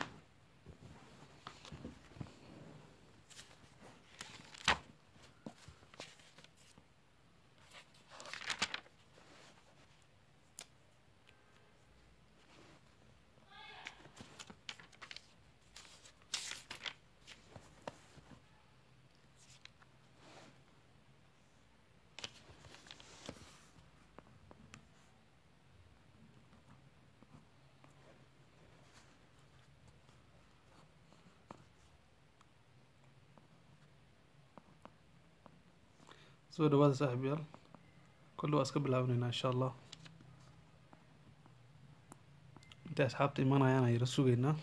soo dhawaada saaxiibayaal kolle waa iska bilaabaneynaa insha allah intay asxaabta imanayaan ayara sugeynaa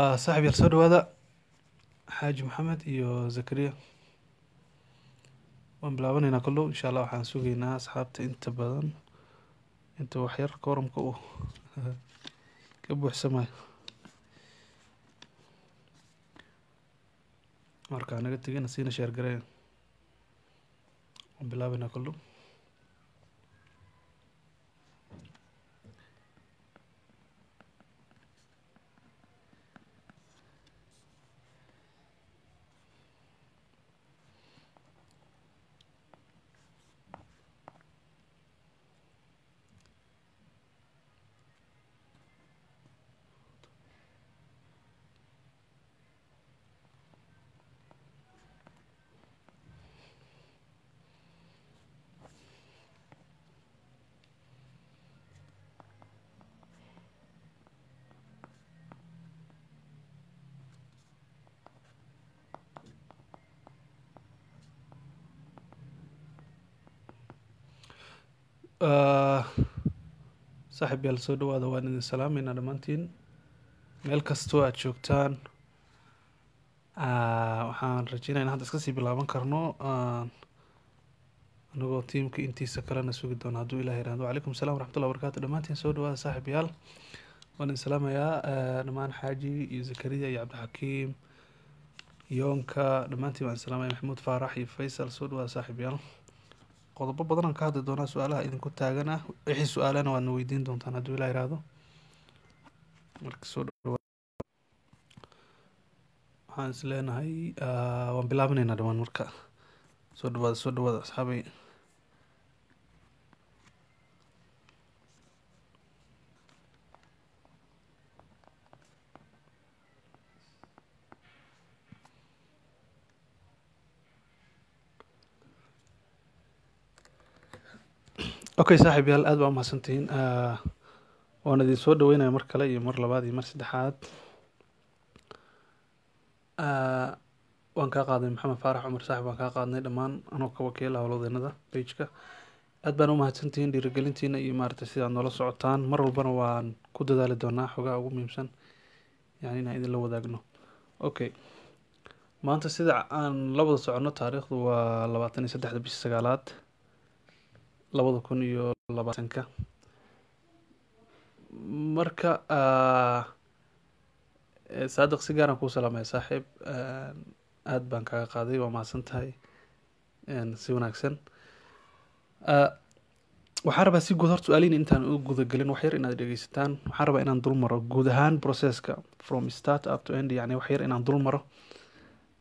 Ah, saaxiib yaal soo dhawaada xaaji maxamed iyo zakariya waan bilaabaneynaa kollow insha allah waxaan sugeynaa asxaabta inta badan. Inta waxyar kooramka uu ka buuxsamayo marka naga tegina siina sheer gareeya waan bilaabeynaa kollow saaxiib yaal soo dhawaada waan idin salaameynaa dhammaantiin meel kastoo aad joogtaan. Ah, waxaan rajeynayaa in hadda iska sii bilaaban karno Ah, anagoo tiimka intiisa kalena sugi doona hadduu ilaah yiraahdo wacalaykum asalaam waraxmatullahi wabarakaatu dhammaantiin soo dhawaada saaxiib yaal. Waan idin salaamayaa ah, dhammaan xaaji iyo zakariya iyo cabdixakiim yoonka. Dhammaantiin waan idin salaamaya maxamuud faarax iyo faysal soo dhawaada saaxiib yaal qodobo badan aan ka hadli doonaa su'aalaha idinku taagan ah wixii su'aalana waadna weydiin doontaan hadduu ilaa dhawa waxaan is leenahay ah, waan bilaabaneynaa dhammaan marka. Soo dhawaada soo dhawaada asxaabay okay saaxiib yaal aad baa umahadsantihiin Ah, waan idin soo dhaweynaya mar kale iyo mar labaad iyo mar saddexaad. Ah, waan kaa qaaday maxamed faarax cumar saaxib waan kaa qaadnay dhammaan anoo ka wakiila howlwadeenada pageka. Aad baan umahadsantihiin dhiirigelintiina iyo maaragtay sidaad noola socotaan. Mar walbana waan ku dadaali doonaa xogaha ugu muhiimsan yani inaan idinla wadaagno. Okay maanta sida aan la wada soconno taariikhdu waa labaatan iyo saddexda bisha sagaalaad labada kun iyo labaatanka. Marka ah, eh, saadiq si gaaraan kuu salaamaya saaxiib Ah, aad baan kaaga qaaday waa mahadsan tahay En, si wanaagsan. Ah, waxaan rabaa si guud horta su'aalihiin intaan u gudagelin wax yar inaad dhegeysataan waxaan rabaa inaan dul maro guud ahaan processka from start up to end yani wax yar inaan dul maro.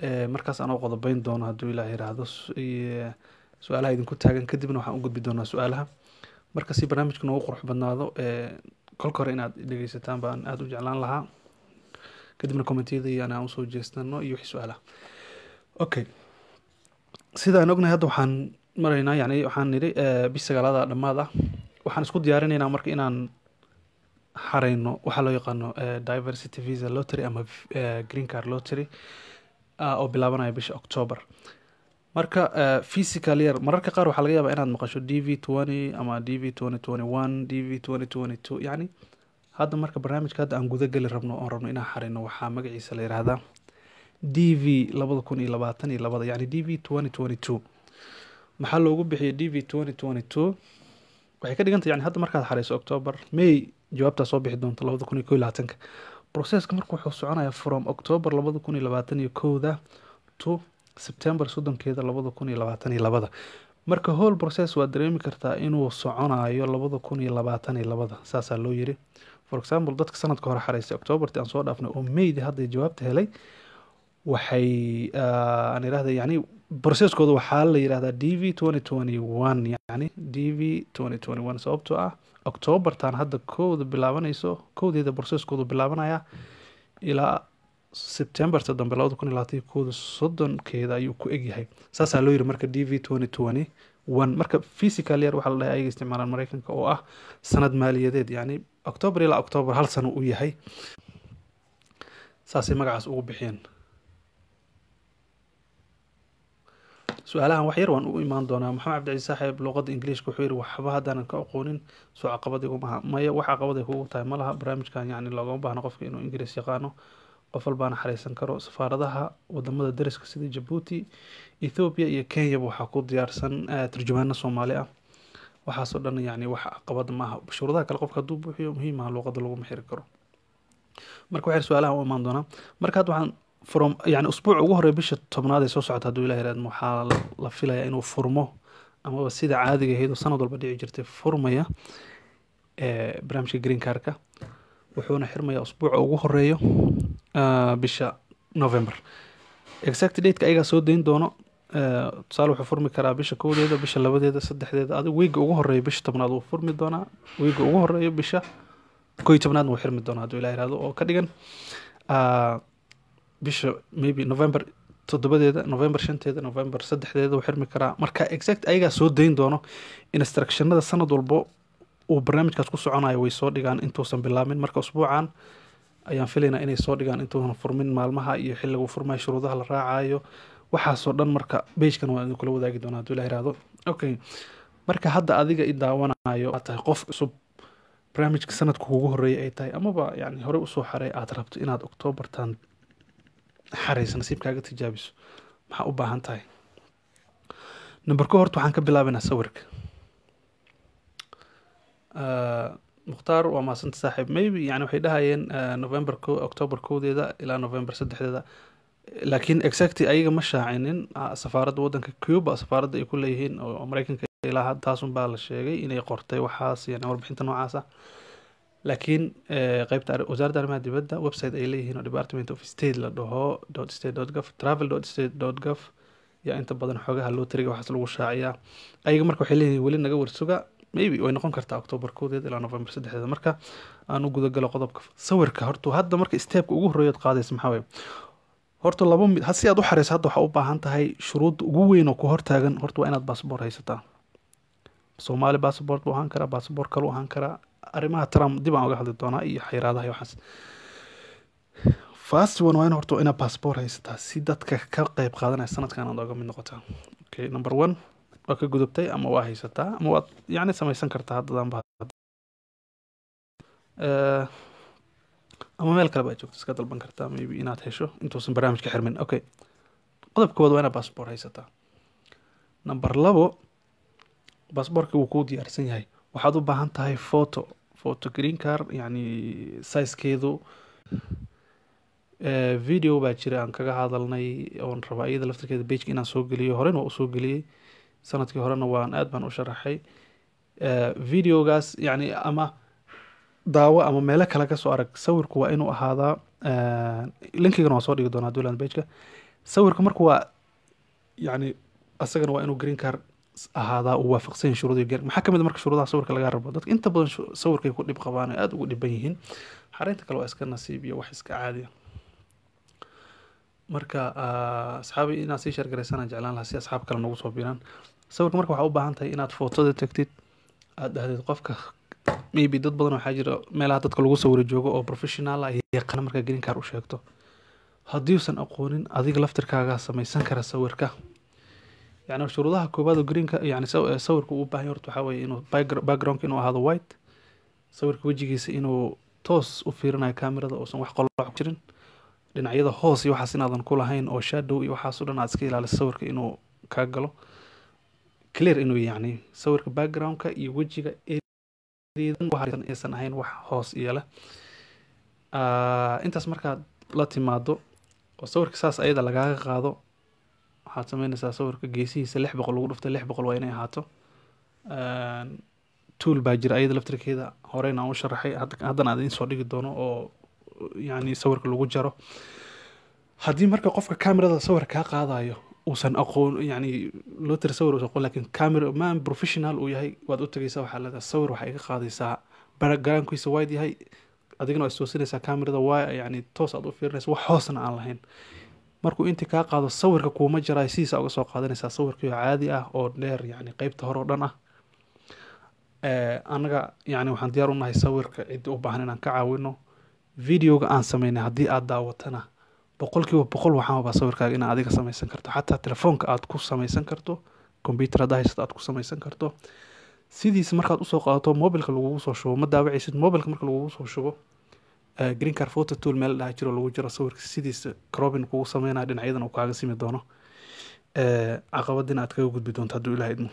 Eh, markaas anoo qodobeyn doono hadduu ilaah yiraahdo su'aalaha idinku taagan kadibna waxaan u gudbi doonaa su'aalaha. Marka si barnaamijka noogu qurux badnaado kolka hore inaad dhegeysataan baan aada u jeclaan lahaa. Kadibna commentiyada iyo aan u soo jeestano iyo wixii su'aalaha. Okay sida ognahay hadda waxaan maraynaa yani waxaan nidhi bish sagaalada dhammaad ah. Waxaan isku diyaarinaynaa marka inaan xareyno waxaa loo yaqaano diversity visa lottery ama green card lottery ah, oo bilaabanaya bisha october marka eh, physical year mararka qaar waxaa laga yaabaa inaad maqasho d v twenty ama d v twenty twenty one d v twenty twenty two yacni hadda marka barnaamijka hadda aan guda geli rabno oon rabno inaan xarino waxaa magaciisa la yihahdaa d v labada kun iyo labaatan iyo labada yacni d v twenty twenty two. Maxaa loogu bixiyay d v waxay ka dhigantay yani hadda markaad xareyso october may jawaabtaa soo bixi doonta labada kun iyo iyo labaatanka. Processka marka wuxuu soconayaa from october labada kun iyo labaatan iyo kowda to september soddonkeeda labada kun iyo labaatan iyo labada. Marka whole process waad dareemi kartaa inuu soconayo labada kun iyo labaatan iyo labada. Saasaa loo yiri. For example dadka sanadka hore xareystay octoberti aan soo dhaafnay oo maydi hadday jawaabta helay waxay aan irahda yani processkooda waxaa la yirahdaa d v twenty twenty one yani d v twenty twenty one sababtoo ah octobertan hadda kowda bilaabanayso kowdeeda processkoodu bilaabanaya ilaa septemberta dambe labada kun iyo iyo kowda soddonkeeda ayuu ku egyahay. Saasaa loo yiri marka d v twenty twenty one. Marka physical year waxaa la dhahay ayaga isticmaalaan mareykanka oo ah sanad maaliyadeed yani october ilaa october hal sano uu yahay. Saasay magacaas ugu bixiyeen. Su'aalahan wax yar waan u imaan doonaa. Maxamed cabdicasiis saaxiib luqadda ingiliishka wuxuu yihi waxba haddaanan ka aqoonin soo caqabad iguma maya wax caqabad kugu tahay. Ma laha barnaamijkan yani loogama baahno qofka inuu ingiliis yaqaano qof walbaana xareysan karo. Safaaradaha waddamada dariska sida jabuuti ethoobiya iyo kenyaba waxaa ku diyaarsan turjumaano soomaali ah. Waxaasoo dhan yani wax caqabad maaha shuruudaha kale qofka hadduu buuxiyo muhiim ah luqadda laguma xiri karo. Marka waxay su'aalahan u imaan doonaa. Marka hadda waxaan from yani usbuuca ugu horreya bisha tobnaad ee soo socota hadduu ilah yiraahdo waxaa la filayaa inuu furmo amaba sida caadiga ahayd oo sanad walba dhici jirtay furmaya barnaamijka green carka wuxuuna xirmaya usbuuca ugu horeeyo bisha november. Exact dateka ayagaa soo dayn doono tusaale wuxuu furmi karaa bisha kowdeeda bisha labadeeda saddexdeeda. Adig wiiga ugu horreeya bisha tobnaad wuu furmi doonaa. Wiiga ugu horeeyo bisha koo iyo tobnaadna wuu xirmi doonaa hadduu ilah yiraahdo oo ka dhigan. Bisha maybe november toddobadeeda november shanteeda november saddexdeeda wuu xirmi karaa. Marka exact ayagaa soo dayn doono instructionada sanad walbo uu barnaamijkaas ku soconayo way soo dhigaan intuusan bilaabin marka usbuucan ayaan filaynaa inay soo dhigaan intuusan furmin maalmaha iyo xilliga uu furmayo shuruudaha la raacayo. Waxaasoo dhan marka beijkan waa idin wadaagi doonaa hadduu ilah yiraahdo okay marka hadda adiga i daawanayo aad tahay qof cusub. Barnaamijka sanadka kugu horreeya ay tahay amaba yani horey u soo xaray aada rabto inaad octoobartan xaraysa nasiibkaaga tijaabiso. Maxaa u baahan tahay? Number horta waxaan ka bilaabaynaa sawirka mukhtaar waa maasanta saaxiib. Maybe yani waxay dhahayeen november ko october kowdeeda ilaa november saddexdeeda. Laakiin exactly ayaga ma shaacinin safaaradda waddanka cuba safaaradda ay ku leeyihiin oo mareykanka ilaa taasun baa la sheegay inay qortay waxaas yani warbixinta noocaas ah. Laakiin qeybta wasaaradda arrimaha dibadda website ay leeyihiin oo department of state la dhaho state gov travel state gov yaa inta badan xoogaha loo tiriga waxaas lagu shaaciyaa. Ayaga marka waxay leeyihiin weli naga warsuga maybe way noqon kartaa october koodeed ilaa november saddexdeeda marka aan u gudagalo qodobka sawirka horta hadda marka steepka ugu horreeyaad qaadaysa maxaa waye horta laba mid si aad u xareyso hadda waxaa u baahan tahay shuruudda ugu weyn oo ku hortaagan horta waa inaad baasboor haysataa. Soomaali bassabort buu ahaan karaa bassabort kalu ahaan karaa arrimaha trump dib aan uga hadli doonaa iyo xayiraadaha iyo waxaas. Fast one waa in horta inaad bassabort haysataa si dadka ka qeyb qaadanaya sanadkan aad oga mid noqotaa. Okay number one waa ka gudubtay ama waa haysataa ama waad yacni samaysan kartaa haddadanba ama meel kale baa joogto iska dalban kartaa maybe inaad hesho intuusan barnaamijka xirmin. Okay. Qodobka koowaad waa inaad bassabort haysataa. Number labo bassbortka wuu kuu diyaarsan yahay. Waxaad u baahan tahay photo photo green car yani sizekeedu. Video baa jira aan kaga hadalnay oon rabaa iyada laftirkeeda bageka inaan soo geliyo horena waa u soo geliyey sannadkii horena waan aad baan u sharaxay. Videogaas yani ama daawo ama meelo kale ka soo arag sawirku waa inuu ahaadaa linkigana waa soo dhigi doonaa duland bageka sawirka marka waa yani asagana waa inuu green car ahaadaa uu waafaqsan yahin shuruudii maxaa ka mid marka shuruudaha sawirka laga rabo? Dadka inta badan sawirkay ku dhib qabaan oo aada ugu dhiban yihiin. Xareynta kale waa iska nasiib iyo wax iska caadiya marka asxaabi inaad sii sheergaraysana jeclaan lahaa si asxaab kale nagu soo biiraan sawirka marka waxaa u baahan tahay inaad footada tagtid aada dhahdeed qofka maybe dad badan waxaa jira meelaha dadka lagu sawiro joogo oo professional ah yaqaana markaa green car u sheegto. Haddii usan aqoonin adiga laftirkaagaa samaysan kara sawirka. Yani shuruudaha koowaad oo greenka yani sawirka uu baahan horta waxaa weye inuu backgroundka inuu ahaado white sawirka wejigiisa inuu toos u fiirinayo camerada uusan wax qoloc jirin. Dhinacyada hoos iyo waxaas inaadan ku oo shadow iyo waxaaso dhan aad iska ilaaliso sawirka inuu kaa galo clear inuu yani sawirka backgroundka iyo wejiga aysan ahayn wax hoos iyo leh Ah, intaas markaad la timaado oo sawirka saas ayada lagaaga qaado waxaad sameynaysaa sawirka geesihiisa lix boqol lagu dhuftay lix boqol waa inay ahaato. Tool baa jira ayada laftirkeeda. Horeyna aan u sharaxay. Hadda- haddana aan idiin soo dhigi doono oo yani sawirka lagu jaro. Haddii marka qofka kamerada sawir kaa qaadayo uusan aqoon yani loo sawir uusan aqoon laakiin camera man professional uu yahay waad u tagaysaa waxaa leedahay sawir waxay iga qaadaysaa backgroundkiisa wide yahay. Adigana waa istoosinaysaa kamerada waa yani toos aad u fiirinaysa wax hoosna aan lahayn. Markuu intii kaa qaado sawirka kuuma jarayo sidiisa uga soo qaadanaysaa sawirkii oo caadi ah oo dheer yani qeybta hore oo dhan ah. Annaga yani waxaan diyaar u nahay sawirka ciddi u baahan inaan ka caawino. Videoga aan sameynay haddii aad daawatana boqolkiiba boqol waxaan hubaa sawirkaaga inaad adiga samaysan karto. Xataa telefoonka aad ku samaysan karto computer haddaa haysato aad ku samaysan karto. Sidiisa markaad u soo qaadato mobilka lagugu soo shubo ma daawacaysid mobilka marka lagugu soo shubo eh, green car photo tool meel dhaha jiro lagu jiro sawirka. Sidiisa crobin kugu sameynaya dhinacyadan uu kaaga simi doono. Eh, caqabadina aad kaga gudbi doonto hadduu ilaha idmo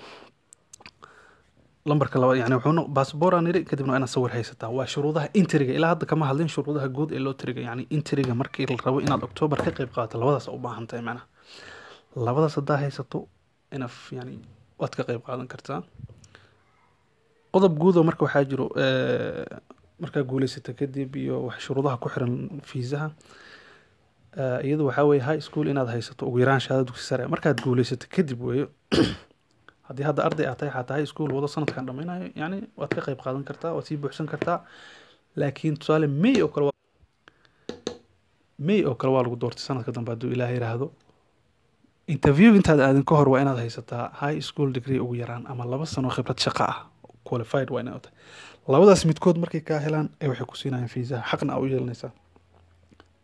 lambarka labaad yani wuxuuna baasboor aan yidhi kadibna waa inaad sawir haysataa. Waa shuruudaha intriga. Ilaa hadda kama hadlin shuruudaha guud ee loo tiriga yani intriga markii la rabo inaad october ka qayb qaadato labadaas u baahan tahay macnaha. Labadaas haddaa haysato inaf yani waad ka qayb qaadan kartaa. Qodob guudoo marka waxaa jiro markaa guuleysata kadib iyo wax shuruudaha ku xiran fiisaha iyadu waxaa weeye high school inaad haysato ugu yaraan shahaada dugsi sare. Markaad guuleysato kadib weeyo haddii hadda arday aad tahay xataa high school wado sanadkan dhammaynayo yani waad ka qayb qaadan kartaa waad sii buuxsan kartaa. Laakiin tusaale may oo kale may oo kale waa lagu doortay sanadka dambe hadduu ilaahay yiraahdo. Interview intaad aadin ka hor waa inaad haysataa high school degree ugu yaraan ama laba sano khibrad shaqo ah qualified waa inaad tahay. Labadaas midkood markay kaa helaan ee waxay ku siinayaan fiisaha xaqna aa u yeelanaysaa.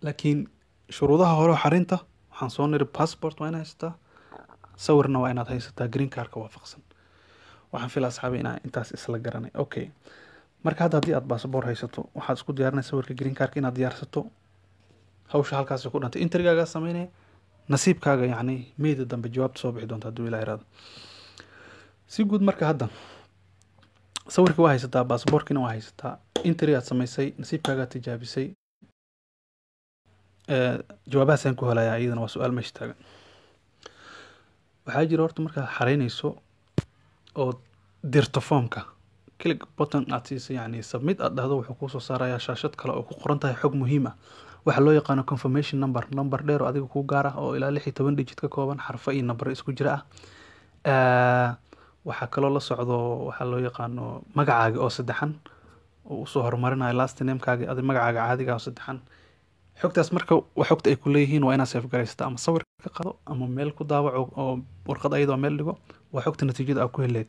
Laakiin shuruudaha hore xarinta waxaan soo niri passport waa inaad haysataa sawirna waa inaad haysataa green cardka waafaqsan. Waxaan filaa asxaabi inaa intaas isla garanay. Okay marka hadda haddii aad basaboor haysato waxaad isku diyaarinaysa sawirka green cardka inaad diyaarsato. Hawsha halkaasi ku dhantay. Interigaagaa sameynaya nasiibkaaga yacni meyda dambe jawaabta soo bixi doonta hadduu ilaa iraado si guud marka hadda sawirkii waa haysataa baasaboorkiina waa haysataa. Interi aad samaysay nasiibkaagaa tijaabisay jawaabahaasaan ku helayaa iyadana waa su'aal meesha taagan waxaa jira horta markaad xareynayso oo dirto foomka click button aad siiso yani submit aad dhahdo wuxuu kuusoo saarayaa shaashad kale oo ku qoran tahay xog muhiim ah. Waxaa loo yaqaano confirmation number number dheer oo adiga kuu gaar ah oo ilaa lix iyo toban digit ka kooban xarfo iyo nambaro isku jira ah. Waxaa kaloo la socdo waxaa loo yaqaano magacaaga oo saddexan oo u soo horumarinayo last namekaaga adi magacaaga caadiga ah oo saddexan xogtaas marka xogta ay ku leeyihiin waa inaad safe garaysata ama sawir ka qado ama meel ku daawaco oo warqad ayadoo meel dhigo waa xogta natiijada aa ku heleed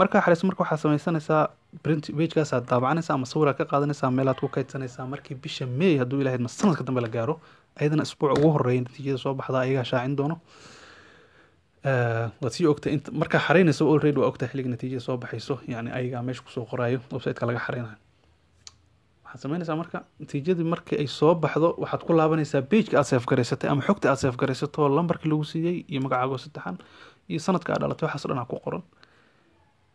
markaa xariis marka waxaad samaysanaysaa print pagekaasaad daabacanaysaa ama sawiraad ka qaadanaysaa meelaad ku kaydsanaysaa markii bisha may hadduu ilahayd ma sanadka dambe la gaaro ayadana isbuuc ugu horreeya natiijada soo baxdaa ayagaa shaacin doono. Waad sii inta markaa xareynayso already waa ogtahay xilliga natiijada soo baxayso yani ayagaa meesha ku soo qoraayo websiteka laga xareynayo waxaad sameynaysaa marka natiijadii markii ay soo baxdo waxaad ku laabanaysaa pageka aad seef garaysatay ama xogta aad seef garaysato oo lambarkii lagu siiyey iyo magacaago saddexan iyo sanadka aad dhalatay waxaas dhan aa ku qoran.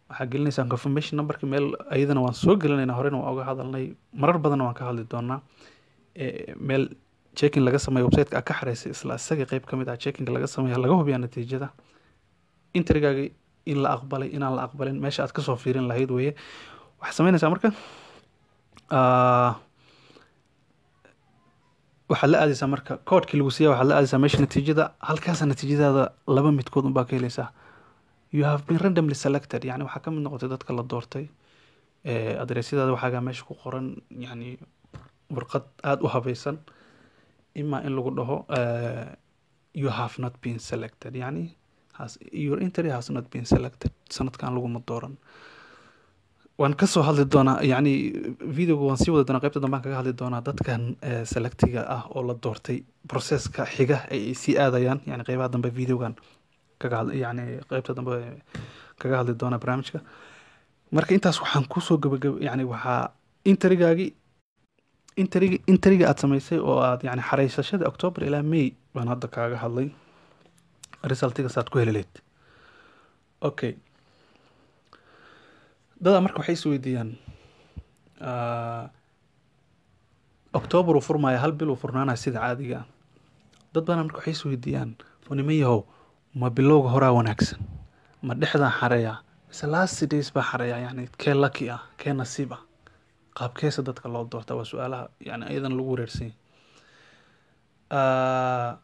Waxaa gelinaysaa confirmation numberka meel ayadana waan soo gelinaynaa horena waan oga hadalnay. Marar badanna waan ka hadli doonaa. Meel checking laga sameeyo websiteka aad ka xareysay isla isaga qeyb ka mid ah checking laga sameeya laga hubiyaa natiijada. Interigaaga in la aqbalay inaan la aqbalin meesha aad ka soo fiirin lahayd weeye. Waxaad sameynaysaa marka waxaad la aadaysaa marka koodhkii lagu siiya waxaad la aadaysaa meesha natiijada halkaasa natiijadaada laba midkood unbaa ka helaysaa. You have been randomly selected yani waxaa ka mid noqotay dadka la doortay. Eh, adreesyadaada waxaagaa meesha ku qoran yani warqad aada u habaysan ima in lagu dhaho eh, you have not been selected yani your entry has not been selected sanadkan laguma dooran waan ka soo hadli doonaa yani videoga waan sii wadi doonaa qaybta dambaan kaga hadli doonaa dadkan selectiga ah oo la doortay processka xiga ay sii aadayaan yani qeybaha dambe videogan kaga yani qeybta dambe kaga hadli doonaa barnaamijka. Marka intaas waxaan ku soo gabagab yani waxaa interigaagii interigi interiga aad samaysay oo aad yani xareysashada october ilaa may baan hadda kaaga hadlay. Resultigaas aad ku heli leyd okay dadaa marka waxay is weydiiyaan ah, octoobar uu furmaya hal bil uu furnaanaya sida caadiga. Ah dad badan marka waxay is weydiiyaan oo niman yahow ma bilowga horaa wanaagsan ma dhexdaan xareeyaa mise last days baa xareeyaa yani kee lucky ah kee nasiib ah. Qaabkeesa dadka loo doorta waa su'aalaha yani ayadan lagu wareersan yahay Ah,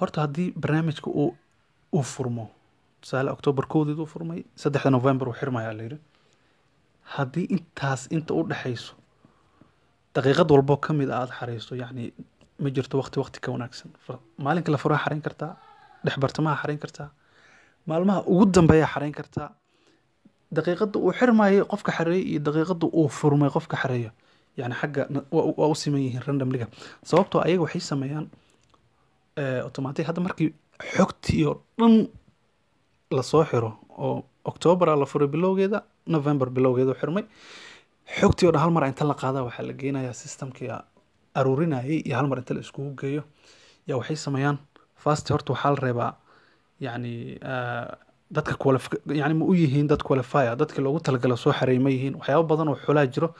horta haddii barnaamijka uu uu furmo tusaale octoobar kowdeed uu furmay saddexda november uu xirmayaa la yidhi xareyso yacni ma jirto waqti waqti ka wanaagsan Fa- maalinka la furaa xareyn kartaa dhex bartamaha xareyn kartaa maalmaha ugu dambeeya xareyn kartaa daqiiqada uu xirmayay qofka xareeyay iyo daqiiqada uu furmay qofka xareeyo yani xagga na- waa waa u siman yihiin randomliga sababtoo ayaga waxay sameeyaan eh, automatic hadda markii xogtii oo dhan lasoo xiro oo octoobera la furay bilowgeeda november bilowgeeda u xirmay xogtii oo dhan hal mar inta la qaadaa waxaa la geenayaa systemkii aruurinayay iyo hal inta la iskugu geeyo. Yaa waxay sameeyaan. Fast horta waxaa la reebaa yani dadka yani ma u yihiin dad qualifier dadkii loogu talagala soo xareey ma yihiin. Waxyaabo badan oo xulaa jiro.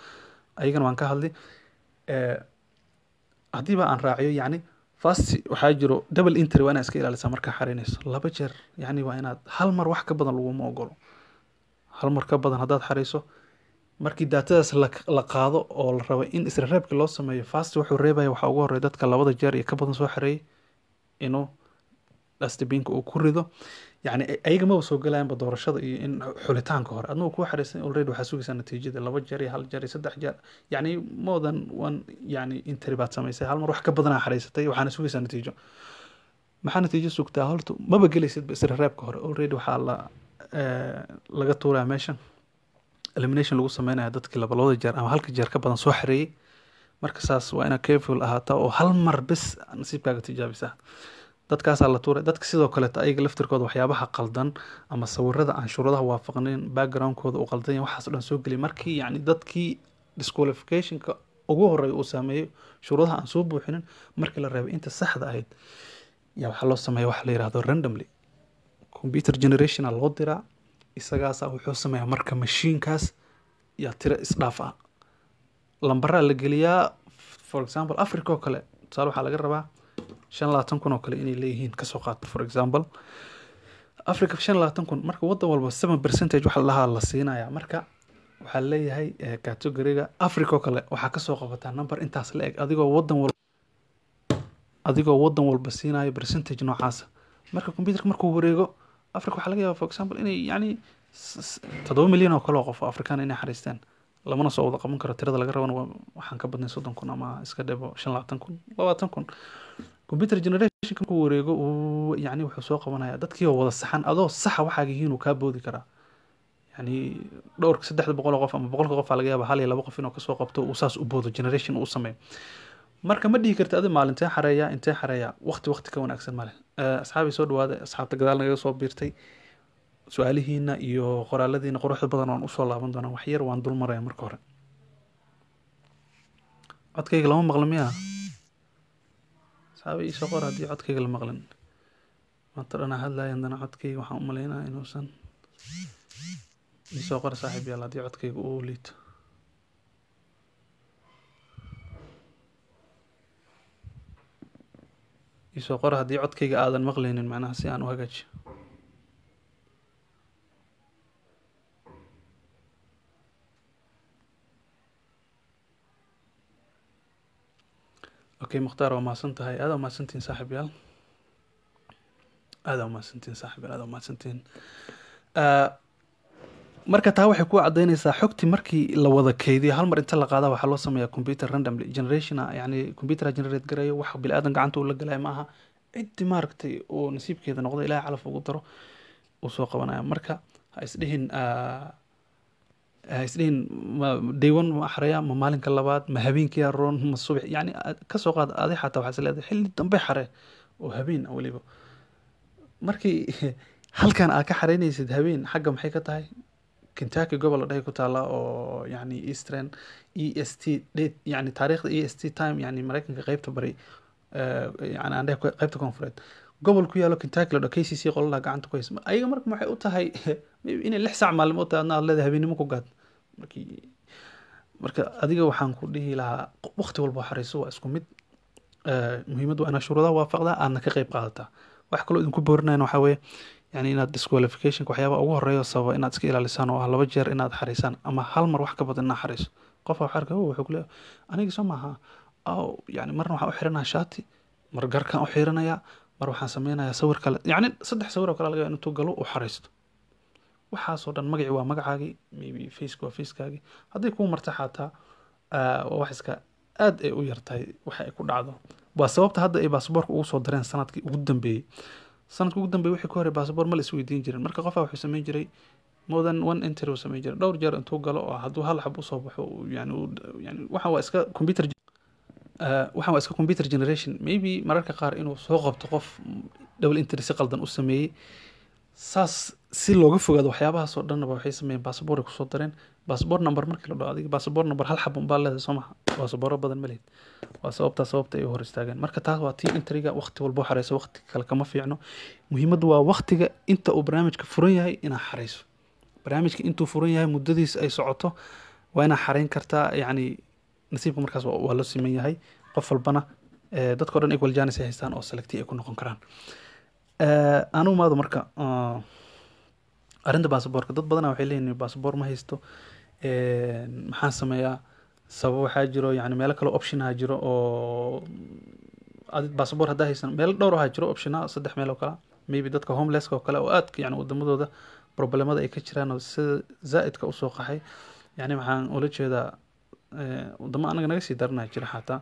Ayagana waan ka hadli Eh, haddiiba aan raaciyo yani fast waxaa jiro double entry waa inaad iska ilaalisaa markaa xareynayso. Laba jeer yani waa inaad hal mar wax ka badan laguma ogolo hal mar ka badan haddaad xareyso markii daatadaas la, qaado oo la rabo in isreebka loo sameeyo fast wuxuu reebaya waxaa ugu horreya dadka labada jeer iyo ka badan soo xareeyay inuu dastbinka uu ku rido. Yani ay- ayaga maba soo gelayanba doorashada iyo in xulitaanka hore. Adnagu kuu xareysan already waxaa sugaysaa natiijada laba jeer iyo hal jeer iyo saddex jeer. Yani more than one interi baad samaysay hal wax ka badanaa xareysatay waxaana sugaysaa natiijo. Maxaa natiijo sugtaa? Horta maba gelaysidba isreebka hore. Already waxaa la laga tuuraya meeshan. Elimination lagu sameynaya dadkii laba labada jeer ama halka jeer ka badan soo xareeyey marka saas waa inaad careful ahaataa oo hal mar bis nasiibkaaga tijaabisaa dadkaasaa la tuuray. Dadka sidoo kaleeta ayaga laftirkooda waxyaabaha qaldan ama sawirada aan shuruudaha waafaqnayn backgroundkooda uu qaldan yahay waxaas dhan soo geliya markii yacni dadkii disqualificationka ugu horreeya uu saameeyo shuruudaha aan soo buuxinin markii la reebay inta saxda ahayd yaa waxaa loo sameeya waxa la yihahdo randomly computer generationa loo diraa isagaasa wuxuu sameeyaa marka mashiinkaas yaa tiro isdhaaf ah. Lambaraa la geliyaa for example africa oo kale tusaale waxaa laga rabaa shan labaatan kun oo kale inay leeyihiin ka soo qaata for example. Africa shan labaatan kun marka wadan walba seven percentage waxa lahaa la siinaya marka waxaa leeyahay eh, categoriga africa oo kale waxaa ka soo qabataa number intaas la eg. Adigoo wadan walba adigoo wadan walba siinayo percentage noocaasa marka computerka markuu wareego africa waxaa laga yaaba for example inay yani toddoba milyan oo kale oo qof oo afrikaan inay xariisteen lamana soo wada qaban karo tirada laga rabana waxaan ka badnay soddon kun ama iska dhebo shan labaatan kun labaatan kun. Computer generation markuu wareego yani wuxuu soo qabanaya dadkii wada saxan adoo saxa waxaaga yihiin kaa boodi karaa. Yani dhowrka saddexda boqol oo qof ama boqolka qof laga yaaba hal iyo laba qof inuu ka soo qabto uu saas u boodo generation uu sameeyo marka ma dhihi karta adi maalintee xareeya intee xareeya waqti waqti ka wanaagsan male Eh, asxaabii soo dhawaada asxaabta gadaal nagaga soo biirtay su'aalihiina iyo qoraaladiina quruxda badan waan u soo laaban doonaa. Wax yar waan dul maraya marka hore. Codkayga lama maqla miya asxaabi iisoo qor haddii codkayga la maqlin maanta dhanaa hadlaya haddana codkayga waxaan u malaynaya inuusan iisoo qor saaxiib yaal haddii codkayga uu liito iisoo qor haddii codkayga aadan maqlaynin macnaha si aan u hagaajiyo. Okay mukhtaar waa mahadsan tahay. Aada waa mahadsantihin saaxiib yaal aada waa mahadsantihin saaxiib aada waa mahadsantihin Ah, marka taa waxay ku cadaynaysaa xogtii markii la wada keydiyo hal mar inta la qaada waxaa loo sameeyaa computer randomly generation yani computer generate garayo wax bini aadan gacanta uu la galaya ma aha. Ciddi maaragtay uu nasiibkeeda noqdo ilaahay calaf ugu daro uu soo qabanaya. Marka ha isdhihin ah, ha isdhihin ma one ma maalinka labaad ma habeenkii aroon ma subax yani ka soo qaad adi xataa waxaa leedahay. Xilli dambe xare oo habeen ah weliba markii halkan aad ka xareynaysid habeen xagga maxay ka tahay kentucky gobol dhahay ku taala oo yani eastern e s t yani taariikhda e s t time yani mareykanka qeybta bari eh, yani aan qeybta koonfureed. Gobol ku yaalo kentucky la k c c qolalaha gacanta ku haysa ayaga marka maxay u tahay inay lix saac maalimo u tahay adna aad leedahay ku gaad. Markii marka adiga waxaan ku dhihi lahaa waqti walba xariiso waa isku mid. Muhiimaddu waa inaad shuruudaha waafaqdaa aadna ka qeyb qaadataa. Wax kaloo idinku boorinayan waxaa weeye yani inaad disqualification waxyaaba ugu horeeyo sababa inaad iska ilaalisaan oo ah laba jeer inaad xariisaan ama hal mar wax ka badan inaad xariiso. Qofa waxaa arka wuxuu ku leeyahay aniga soo maaha yani marna waxaan u xiranaya shaati mar garkaan u xiranaya mar waxaan sameynayaa sawir kale. Yacni saddex sawir oo kale laga intuu galo uu xariisto. Waxaasoo dhan magaci waa magacaagii maybe faceka waa facekaagii haddii kuu marta xataa waa wax iska aad ay u yartahay waxa ay ku dhacdo. Waa sababta hadda ay baasaboorka ugu soo dareen sannadkii ugu dambeeyey sanadka ugu dambeeyey wixii ka horey baasaboor ma la isweydiin jirin. Marka qofaa wuxuu sameyn jiray more than one interview sameyn jiray. Dhowr jeer intuu galo oo hadduu hal xab u soo baxo yani waxaan waa iska computer waxaan waa iska computer generation. Maybe mararka qaar inuu soo qabto qof double entry si qaldan u sameeyey saas si looga fogaado waxyaabahaasoo dhanaba waxay sameeyeen baasaboor ku soo dareen. Baasaboor number markii la dhaho adiga baasaboor number hal xab unbaa leedahay soo maha baasabooro badan ma lehid waa sababtaa sababta ay u hor istaageen marka taas waa tii intriga waqti walbo xareyso waqti kale kama fiicno. Muhiimaddu waa waqtiga inta uu barnaamijka furan yahay inaad xareyso. Barnaamijka intuu furan yahay muddadiis ay socoto waa inaad xareyn kartaa yacni nasiibka markaas waa loo siman yahay. Qof walbana dadka o dhan equal janis ay haystaan oo selecti ay ku noqon karaan anigu maado marka arrinta baasaboorka dad badana waxay leeyihiin baasaboor ma haysto. Maxaan sameeyaa? Sabab waxaa jiro yani meelo kale optionaa jiro oo baasaboor haddaa haysan meelo dhowr ahaa jiro optiona saddex meel oo kale maybe dadka homelesska oo kale oo aadka yani wadamadooda problemada ay ka jiraan oo sida zaa'idka u soo qaxay. Yani waxaan ula jeedaa wadamo anaga naga sii daranaya jira xataa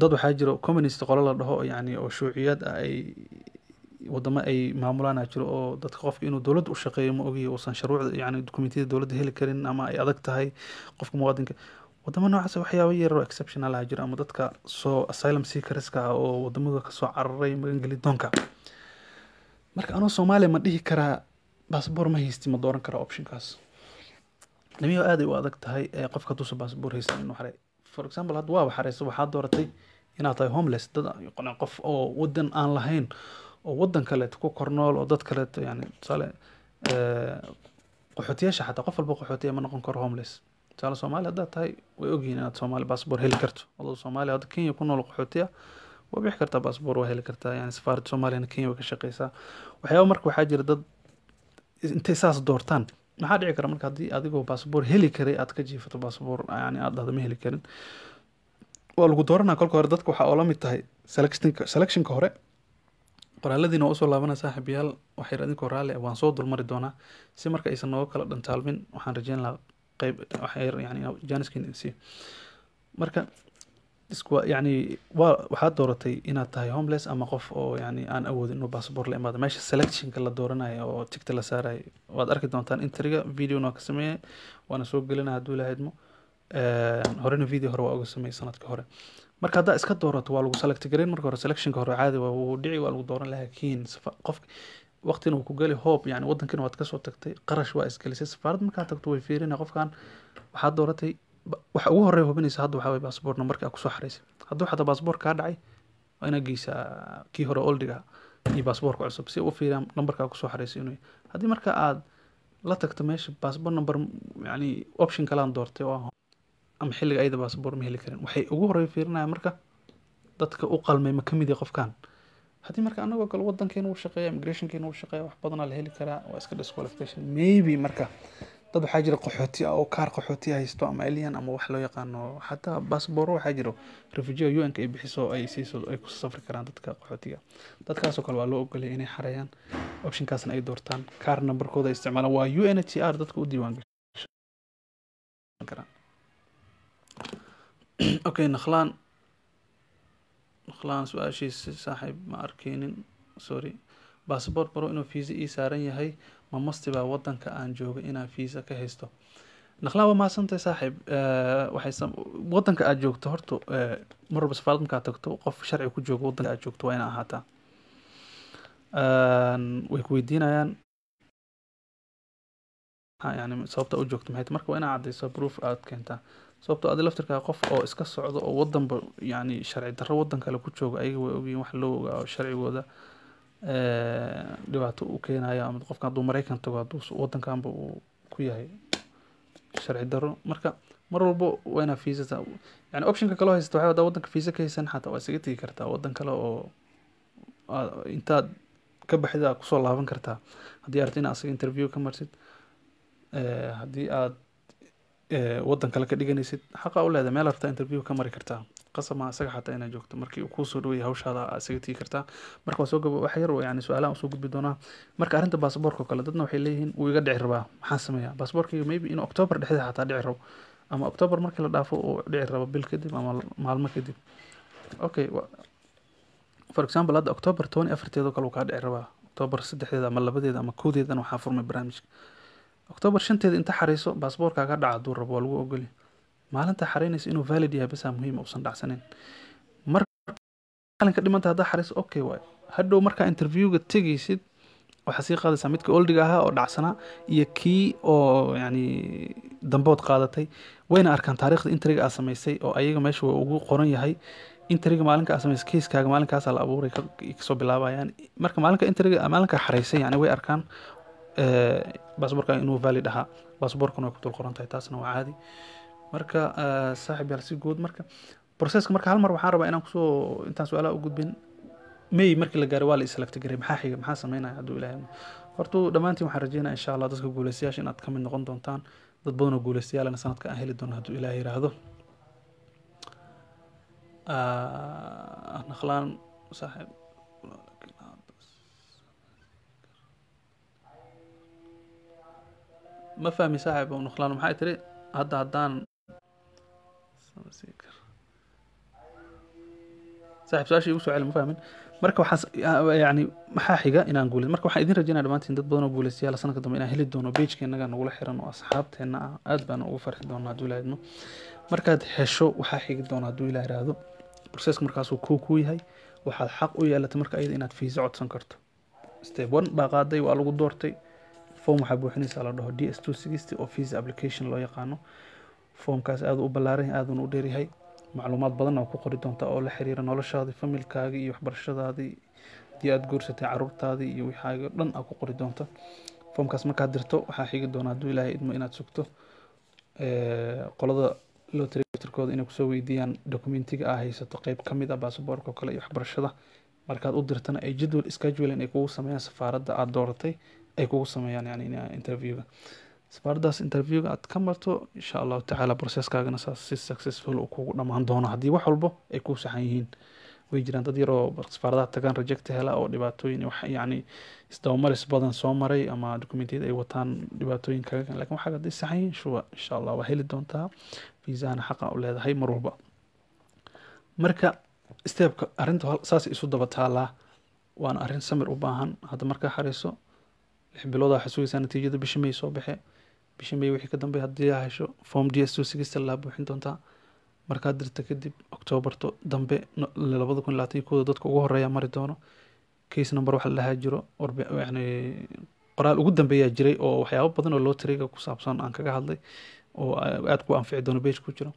dad waxaa jiro communist qolo la dhaho yani oo shuuciyad ah ay wadamo ay maamulaana jiro oo dadka qofka inuu dowladda u shaqeeyo ma ogiyo uusan shuruucda yani dokumentiyada dowladda heli karin ama ay adag tahay qofka muwaadinka. Wadamo noocaas waxyaaba yar oo exceptional ah ama dadka soo asylum seekerska ah oo wadamadooda ka soo cararay magangeli doonka marka anoo soomaaliya ma dhihi karaa baasboor ma haysti ma dooran karaa optionkaas. Nimiyo aaday u adag tahay qofka hadduusan baasboor haysan inuu xarey for example hadda waaba xareysa waxaad dooratay inaad tahay homeless dad qof oo wadan aan lahayn oo wadan kaleeto ku kornool oo dad kaleeto yani tusaale qaxootiyaasha xataa qof walba qaxootiya ma noqon karo homeless. Tusaale soomaaliya haddaad tahay way ogyihiin inaad soomaali baasboor heli karto. Adoo soomaaliya hadda kenya ku nool qaxootiya waa bixi kartaa baasboor waa heli kartaa yani safaaradda soomaaliyana kenya way ka shaqeysaa. Waxyaaba marka waxaa jira dad intay saas doortaan maxaa dhici kara marka haddii adigoo baasboor heli karay aad ka jiifato baasboor yani aad dhahdo ma heli karin. Waa lagu dooranaa kolka hore dadka waxaa oo la mid tahay selectionka selectionka hore. Qoraaladiina waa u soo laabana saaxiibayaal waxyar idinkoo raalli waan soo dulmari doonaa. Si marka aysan nooga kala dhantaalmin waxaan rajeyn lahaa qeyb waxyar yani janiskin insi marka isku yani waa waxaad dooratay inaad tahay homeless ama qof oo yani aan awoodin inuu baasboor la imaado. Meesha selectionka la dooranayo oo tigta la saarayo waad arki doontaan intriga videona waa ka sameeyay waana soo gelinaya hadduu ilahaydmo horena video hore waa uga sameeyay sanadka hore. Marka haddaa iska doorato waa lagu select gareyn marka hore selectionka hore caadi waa wuu dhici waa lagu dooran laakiin qof waqtina uu ku geli hoob yani wadankina waad ka soo tagtay qarash waa isgelisay safaarad markaad tagto way fiirina qofkan waxaad dooratay waxa ugu horreya hubinaysa hadda waxaa waye baasboor numberka ku soo xaraysay hadduu xataa baasboor kaa dhacay waa inaad geysaa kii hore oldiga iyo baasboorka cusub si u fiiriyaan numberkaa ku soo xaraysay inuu haddii marka aad la tagto meesha baasboor number yani option kalean doortay oo ama xilliga ayada baasboor ma heli karin waxay ugu horey fiirinayaan marka dadka u qalmay ma ka mid yahay qofkan haddii marka anagoo kale wadankeena uu shaqeeya immigrationkeena uu shaqeeya wax badanaa la heli karaa waa iska disqualification. Maybe marka dad waxaa jira qaxooti ah oo kaar qaxooti haysto ama alien ama wax loo yaqaano. Xataa baasbooro waxaa jiro refugee un-ka ay bixiso ay siiso ay ku safri karaan dadka qaxootiga. Dadkaasoo kale waa loo ogolay inay xareeyaan optionkaasna ay doortaan. Kaar numberkooda isticmaalaan waa u n h r dadka u diiwaan karaan. Okay nakhlaan. Nakhlaan su'aashiisi saaxiib ma arkeynin sorry. Baasboort baro inuu fiisa ii saaran yahay ma masti baa wadanka aan jooga inaan fiisa ka haysto. Nakhlaan waa mahadsantahay saaxiib. Waxay wadanka aad joogto horta mar walba safaarad tagto qof sharci ku jooga wadanka aad joogto waa ina ahaataa. Way ku weydiinayaan. Yani sababta u joogto maxay marka waa inaa caddeyso proof aad keentaa. Sababto adi laftirkaa qof oo iska socdo oo wadanba yani sharci darro wadan kale ku jooga ayaga way ogyihiin wax loo ogaa oo sharcigooda dhibaato u keenayo ama qofka hadduu maraykan tago hadduu wadankanba uu ku yahay sharci darro. Marka mar walbo waa inaa fiisa yani optionka kaloo haysta waxay wadaa waddanka fiisa ka haysan xataa waa isaga tegi kartaa waddan kale oo aa- intaad ka baxid aa ku soo laaban kartaa. Haddii aad rabto inaad asaga interview ka marsid haddii aad waddan kale ka dhiganaysid xaqa u leedahay meel aad rabtaa interview ka mari kartaa qasama isaga xataa inaad joogto. Markii uu kuusoo dhawaya hawshaada aad isaga tegi kartaa marka waa soo gabo wax yar yani su'aalahan u soo gudbi doonaa. Marka arrinta baasaboorka oo kale dadna waxay leeyihiin wuu iga dhici rabaa. Maxaan sameeyaa baasaboorkayga maybe inuu october dhexdeeda xataa dhici rabo. Ama october markii la dhaafo uu dhici rabo bil kadib ama maalmo kadib. Okay for example hadda october twenty afarteeda oo kale uu kaa dhici rabaa. October saddexdeeda ama labadeeda ama kowdeedana waxaa furmay barnaamijka. October shanteeda inta xareyso baasaboorkaaga dhaca hadduu rabo waa lagu ogolya maalinta xareynaysa inuu valid yahay basaa muhiim uusan dhacsanin. Mar maalinka dhimanta haddaa xareyso okay waay hadhow markaa interviewga tegaysid waxaa sii qaadaysaa midka oldiga ahaa oo dhacsanaa iyo kii oo yani dambood qaadatay. Wayna arkaan taariikhda intriga aad samaysay oo ayaga meesha waa ugu qoran yahay. Intriga maalinka aad samaysay keiskaaga maalinkaasaa la abuuray ka- ka soo bilaabayaan. Marka maalinka intriga maalinka xareysay yani way arkaan baasaboorka inuu valid ahaa. Baasaboorkana way ku dul qoran tahay taasna waa caadi marka saaxiib yaal si guud. Marka processka marka hal waxaan rabaa inaan ku soo intaan su'aalaha u gudbin. May markii la gaaray waa la iselagta garay maxaa xiga maxaa sameynaya hadduu ilaahay horta dhammaantiin waxaan rajeynaya insha allah dadka guuleystayaasha inaad ka mid noqon doontaan. Dad badan oo sanadka aan heli doono hadduu ilaahay yiraahdo Ah, naqlaan saaxiib ma fahmi saaxiib oo naqlaan. Maxay tiri? Hadda haddaan saaxiib su'aasha igu soo celi ma fahmin marka waxaas yani maxaa xiga inaan guuley marka waxaan idin rajeynaya dhammaantiin dad badan oo sanadka dambe inaan heli doono pageka innaga nagula xiran oo asxaabteena ah. Aad baan ugu farxi doonaa hadduu ilaa markaad hesho waxaa xigi doona hadduu ilaa iraahdo processka markaasuu kuu kuu yahay. Waxaad xaq u yeelatay marka ayada inaad fiisa codsan karto. Step one baa qaaday waa lagu doortay. Form waxaa buuxinaysaa la dhaho d s two sixty oo visa application loo yaqaano foomkaas aad u ballaaran yahay aaduna u dheeryahay macluumaad badan oo ku qori doonta oo la xiriira noloshaadii familkaagii iyo waxbarashadaadii haddii aad guursatay caruurtaadii iyo wixaagi oo dhan aa ku qori doonta foomkaas markaad dirto waxaa xigi doona hadduu ilaahay idmo inaad sugto. Eh, qolada lotrkooda inay ku soo weydiiyaan dokumentiga aa haysato qeyb ka mid ah baasaboorka oo kale iyo waxbarashada. Markaad u dirtana ay jadwal scheduling ay kugu sameeyaan safaaradda aad dooratay ay kugu sameeyaan yani in- interviewga safaaraddaas interviewga aad ka marto insha allahu tacaala processkaagana saas si successful uu kugu dhammaan doono. Haddii wax walbo ay kuu saxan yihiin way jiraan dad yaroo safaaradaha tagaan reject hela oo dhibaatooyin yani isdabamaris badan soo maray ama dokumentiyada ay wataan dhibaatooyin kaga laakiin waxaa hadday saxan yihiin shuwa insha allah waa heli doontaa fiisahana xaqa u leedahay mar walba. Marka stepka arrinta saas isu daba taalaa waana arrin samir u baahan. Hadda markaa xareyso lix bilood waxaa sugaysaa natiijada bisha may soo baxe bisha may wixii ka dambeeya haddii aa hesho form d s two laa buuxin doontaa markaad dirta kadib octoobarto dambe labada kun labaatan iyo kooda dadka ugu horreeya mari doono. Case number waxa la dhahaa jiro yani qoraal ugu dambeeyaa jiray oo waxyaabo badan oo loo tiriga ku saabsan aan kaga hadlay oo aa- aad ku anfici doono page ku jiro.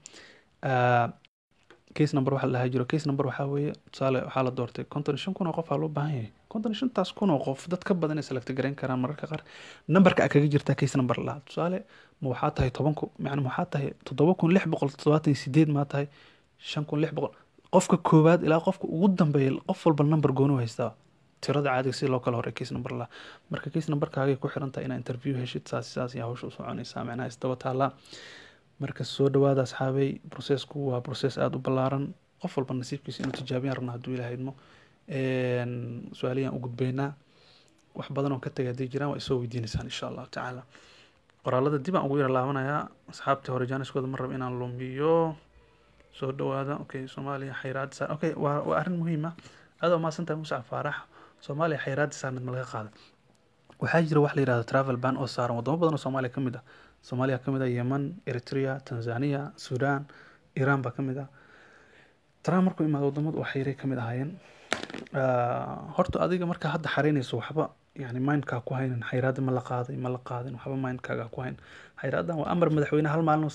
Ah, case number waxa la dhahaa jiro. Case number waxaa weeye tusaale waxaa la doortay konton shan kun oo qof aa loo baahan yahay konton iyo kun oo qof dad ka badan ay garayn karaan mararka qaar. Numberka aa kaga jirtaa case number lahaa tusaale ma waxaa tahay toban kun yani ma waxaa tahay toddoba kun lix boqol toddobaatan iyo sideed maa tahay shan kun lix boqol. Qofka koowaad ilaa qofka ugu dambeeya qof walba number gooni u haystaa tirada caadiga si loo kala horey case number lahaa marka case numberkaagay ku xiran inaa interview heshid saas saas hawsha u soconaysaa isdaba taalaa marka soo dhawaada asxaabay processku waa process aada u ballaaran. Qof walba nasiibkiisa inuu tijaabiyaan rabna hadduu idmo su'aalihii u gudbaynaa wax badan ka tagay hadday jiraan waa isoo weydiinaysaan insha allahu tacaala. Qoraalada dib aan ugu yara laabanayaa asxaabtii hore ma rabo inaan lumiyo. Soo dhawaada okay soomaaliya xayraad saar okay waa waa arrin muhiim ah. Aad waa mahadsantahay musac faarax soomaaliya xayraad saarnid ma laga qaada. Waxaa jira wax la yihahdo travel ban oo saaran wadamo badan oo soomaaliya ka mid ah. Soomaaliya ka mid ah yemen eritrea tanzania sudan iran baa ka mid ah. Trump markuu imaado wadamadu oo xayray ka mid ahaayeen horta adiga markaa hadda xareynayso waxba yani mindkaa ku haynin xayraada ma la qaaday ma la qaadin waxba mindkaaga ku hayn xayraadan waa amar madaxweyne hal maalin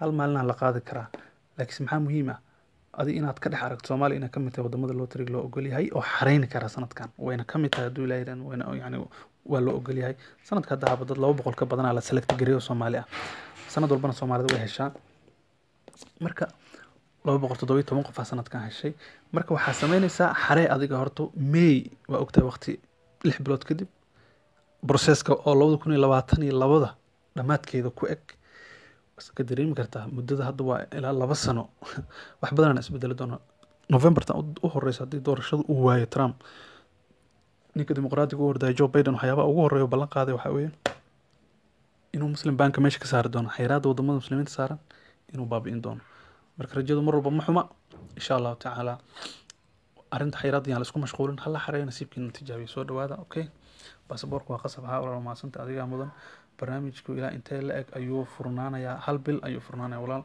hal maalinaa la qaadi karaa. Laakiinse maxaa muhiim ah? Adi inaad ka dhex aragto soomaaliya inay ka mid tahay waddamada loo loo ogol oo xareyni karaa sanadkan. Wayna ka mid tahay hadduu ilaahay wayna yani waa loo ogolyahay. Sanadka hadda haba dad laba boqol ka badanaa la select soomaali ah sanad walbana soomaalida way heshaa. Marka laba boqol toban qof aa sanadkan heshay. Marka waxaa sameynaysaa xaree adiga horta may waa ogtahay waqti lix bilood kadib. Broseska oo labada kun iyo labaatan iyo labada dhammaadkeeda ku eg. Ka dareemi kartaa muddada hadda waa ilaa laba sano. Wax badanana isbedeli doona novembertan u horeysa haddii doorashada uu waayo trump. Ninka dimuqraadiga u hordaya joe biden waxyaabaha ugu horreeya ballan qaaday waxaa weeye inuu muslim banka meesha ka saari doono xayraadda waddamada muslimiinta saaran inuu baabi'in doono marka rajadu mar walba ma xuma. Insha allahu tacaala arrinta xayraadda yaan la isku mashquulin. Hala xareeyo nasiibkiina tijaabiya soo dhawaada okay. Baasaboorka waa qasab haa walaal mahadsanta adigaa mudan. Barnaamijku ilaa intee la eg ayuu furnaanayaa hal bil ayuu furnaanaya walaal.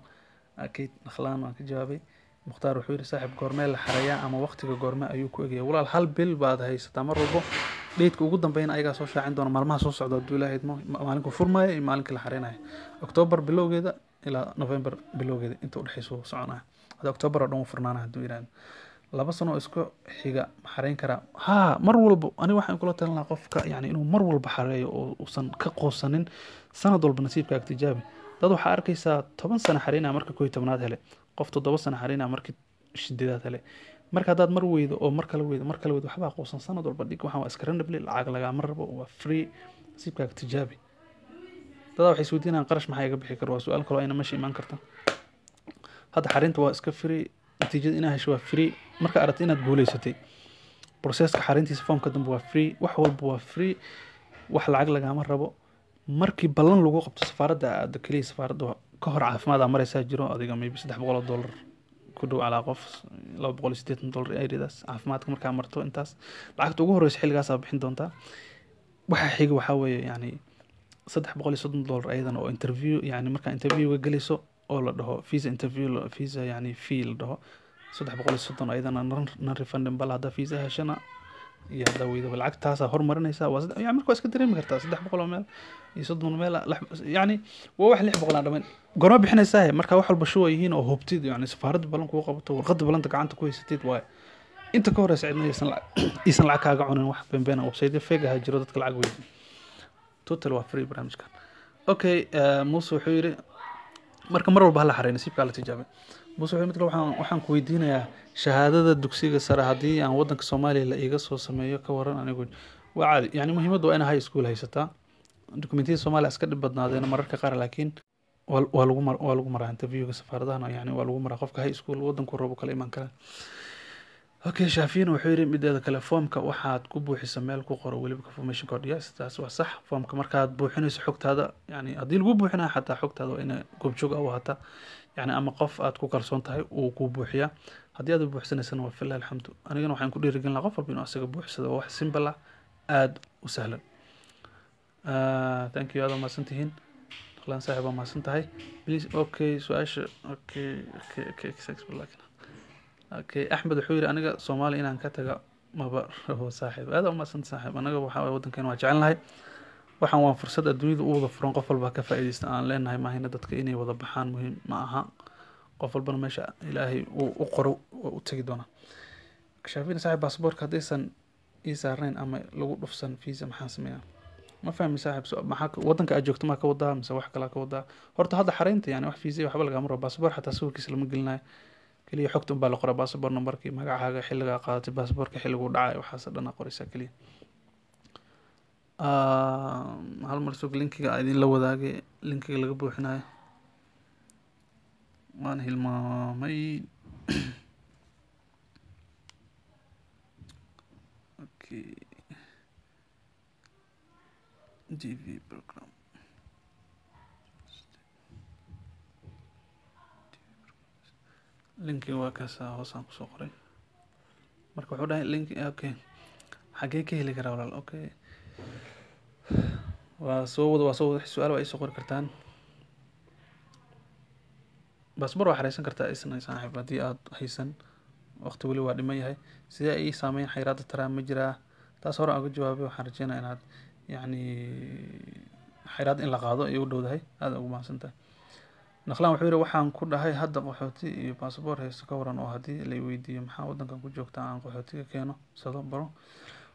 Kate nakhlaan waan ka jawaabay. Mukhtaar wuxuu yidhi saaxiib goormee la xareeyaa ama waqtiga goorme ayuu ku egaya walaal hal bil baad haysataa. Mar walbo dheydka ugu dambeyna ayagaa soo shaacin doona. Maalmaha soo socda hadduu ilaahay idmo maalinku furmaya iyo maalinka la xareynayo oktoobar bilowgeeda ilaa november bilowgeeda inta udhexeysa uu soconaya. Hadda oktoobar oo dhan wuu furnaanaya hadduu yidhahdo laba sano isku xiga ma xareyn karaa haa mar walba aniga waxaan kula talin lahaa qofka yani inuu mar walba xareeyo oo uusan ka qoosanin sanad walba nasiibkaaga tijaabi dad waxaa arkaysaa toban sano xareynaya marka koo iyo hele. Qof toddoba sano xareynaya markii shideedaad hele. Marka haddaad mar weydo oo mar kala weydo mar kala weydo waxbaa qoosan sanad walba. Dhig waxaan waa iska randomly lacag lagaama rabo waa free nasiibkaaga tijaabi dadaa waxay isweydiinayaan qarash maxaa iga bixi kara waa su'aal kaloo ayna meesha imaan karta. Hadda xarinta waa iska free natiijada inaa hesho waa free marka aragta inaad guuleysatay processka xarintiisa foomka dambe waa free wax walba waa free wax lacag lagaama rabo. Markii ballan lagu qabto safaaradda aada keliya safaaradda ka hor caafimaad aa mareysaa jiro adiga maybe saddex boqol oo dollar ku dhow calaa qof laba boqol iyo siddeetan dollar aridaas caafimaadka markaa marto intaas. Lacagta ugu horeysa xilligaasaa bixin doontaa. Waxaa xiga waxaa weeye yani saddex boqol iyo soddon dollar ayadan oo interview yani markaa interviewga gelayso oo la dhaho visa interview visa yani fee la dhaho saddex boqol iyo soddon ayadana non refunding bal haddaa visa heshana iyo haddaa weydaba lacagtaasaa hormarinaysaa waa yani marka waa iska dareemi kartaa saddex boqol oo meel iyo soddon meel yani waa wax lix boqol aan dhamayn gorma bixinaysaa marka wax walba shuwa yihiin oo hubtid yani safaaradda ballan kugu qabato warqadda ballanta gacanta ku haysatid waaye inta ka horeysa cidna iisan lacag kaaga cunin wax beenbeena website fake aha jiro dadka lacag weydi total waa free barnaamijkan. Okay muuse wuxuu yidhi marka mar walba hala xaray nasiibkaa la tijaabay. Muuse wuxuu midka waxaan waxaan ku weydiinayaa shahaadada dugsiga sare haddii aan waddanka soomaaliya la iiga soo sameeyo ka waran anigu. Waa caadi. Yani muhiimadda waa ina high school haysataa. Dokumentiyada soomaaliya iska dhib badnaadeen mararka qaar laakiin waa lagu mar waa lagu maraa interviewga safaaradahana yani waa lagu maraa qofka high school waddanku rabo kala imaan kara okay shaafiyana wuxuu yidhi mideeda kale foomka waxaad ku buuxisa meel ku qoro weliba confirmation code yes taas waa sax foomka markaad buuxinayso xogtaada yani haddii lagu buuxinayo xataa xogtaada waa ina goobjoog ah u hata. Yani ama qof aad ku kalsoon tahay uu ku buuxiyaa haddii aad buuxsanaysana waa filah alxamdu. Anigana waxaan ku dhiirigelin lahaa qof walba inuu asaga buuxsado wax simple ah aada u sahlan. Thank you aad waa mahadsan tihiin. Lan saaxib waa mahadsan tahay. Okay su'aasha. Okay okay okay okay axmed wuxuu yidhi aniga soomaaliya inaan ka taga maba rabo saaxiib. Aada umadsanta saaxiib. Anaga waxa waye waddankeena waa jecelnahay. Waxaan waa fursad adduunyada u wada furan qof walba ka faa'iidaysta. Aan leenahay maahina dadka inay wada baxaan muhiim ma aha. Qof walbana meesha ilaahay uu u qoro waa u tegi doonaa shaafina saaxiib baasaboorka haddaysan ii saarnayn ama lagu dhufsan visa maxaan sameeyaa? Ma fahmi saaxiib maxaa waddanka aad joogto maa ka wadaa mise wax kalaa ka wadaa? Horta hadda xareynta yani wax visa waxba lagama rabo. Baasaboor xataa sawirkiisa lama gelinayo keliya xogta unbaa la qoraa baasabor numbarkii magacaaga xilligaa qaadatay baasaboorka xilliguu dhacay waxaas dhanaa qoraysaa keliya hal mar sog linkiga idin la wadaagay linkiga laga buuxinayo waan hilmaamay. Okay. V program linkiga waa kaasa hoosaan ku soo qoray. Marka wuxuu dhahay link okay xagee ka heli karaa walaal okay waa soo wada waa soo wada su'aal waa isoo qori kartaan. Baasbor waa xareysan kartaa isna saaxiib haddii aad haysan waqti weli waa dhiman yahay. Sidee ay saameyn xayraadda taraa ma jiraa taas hore aan uga jawaabay waxaan rajeynaya inaad yacni xayraad in la qaado ay u dhowdahay. Aada ugu mahadsantahay naqlaan wuxuu yihi waxaan ku dhahay hadda qaxooti iyo baasabor haysto ka waran oo haddii la weydiiyo maxaa waddankan ku joogtaa? Aan qaxootiga keeno sado baro.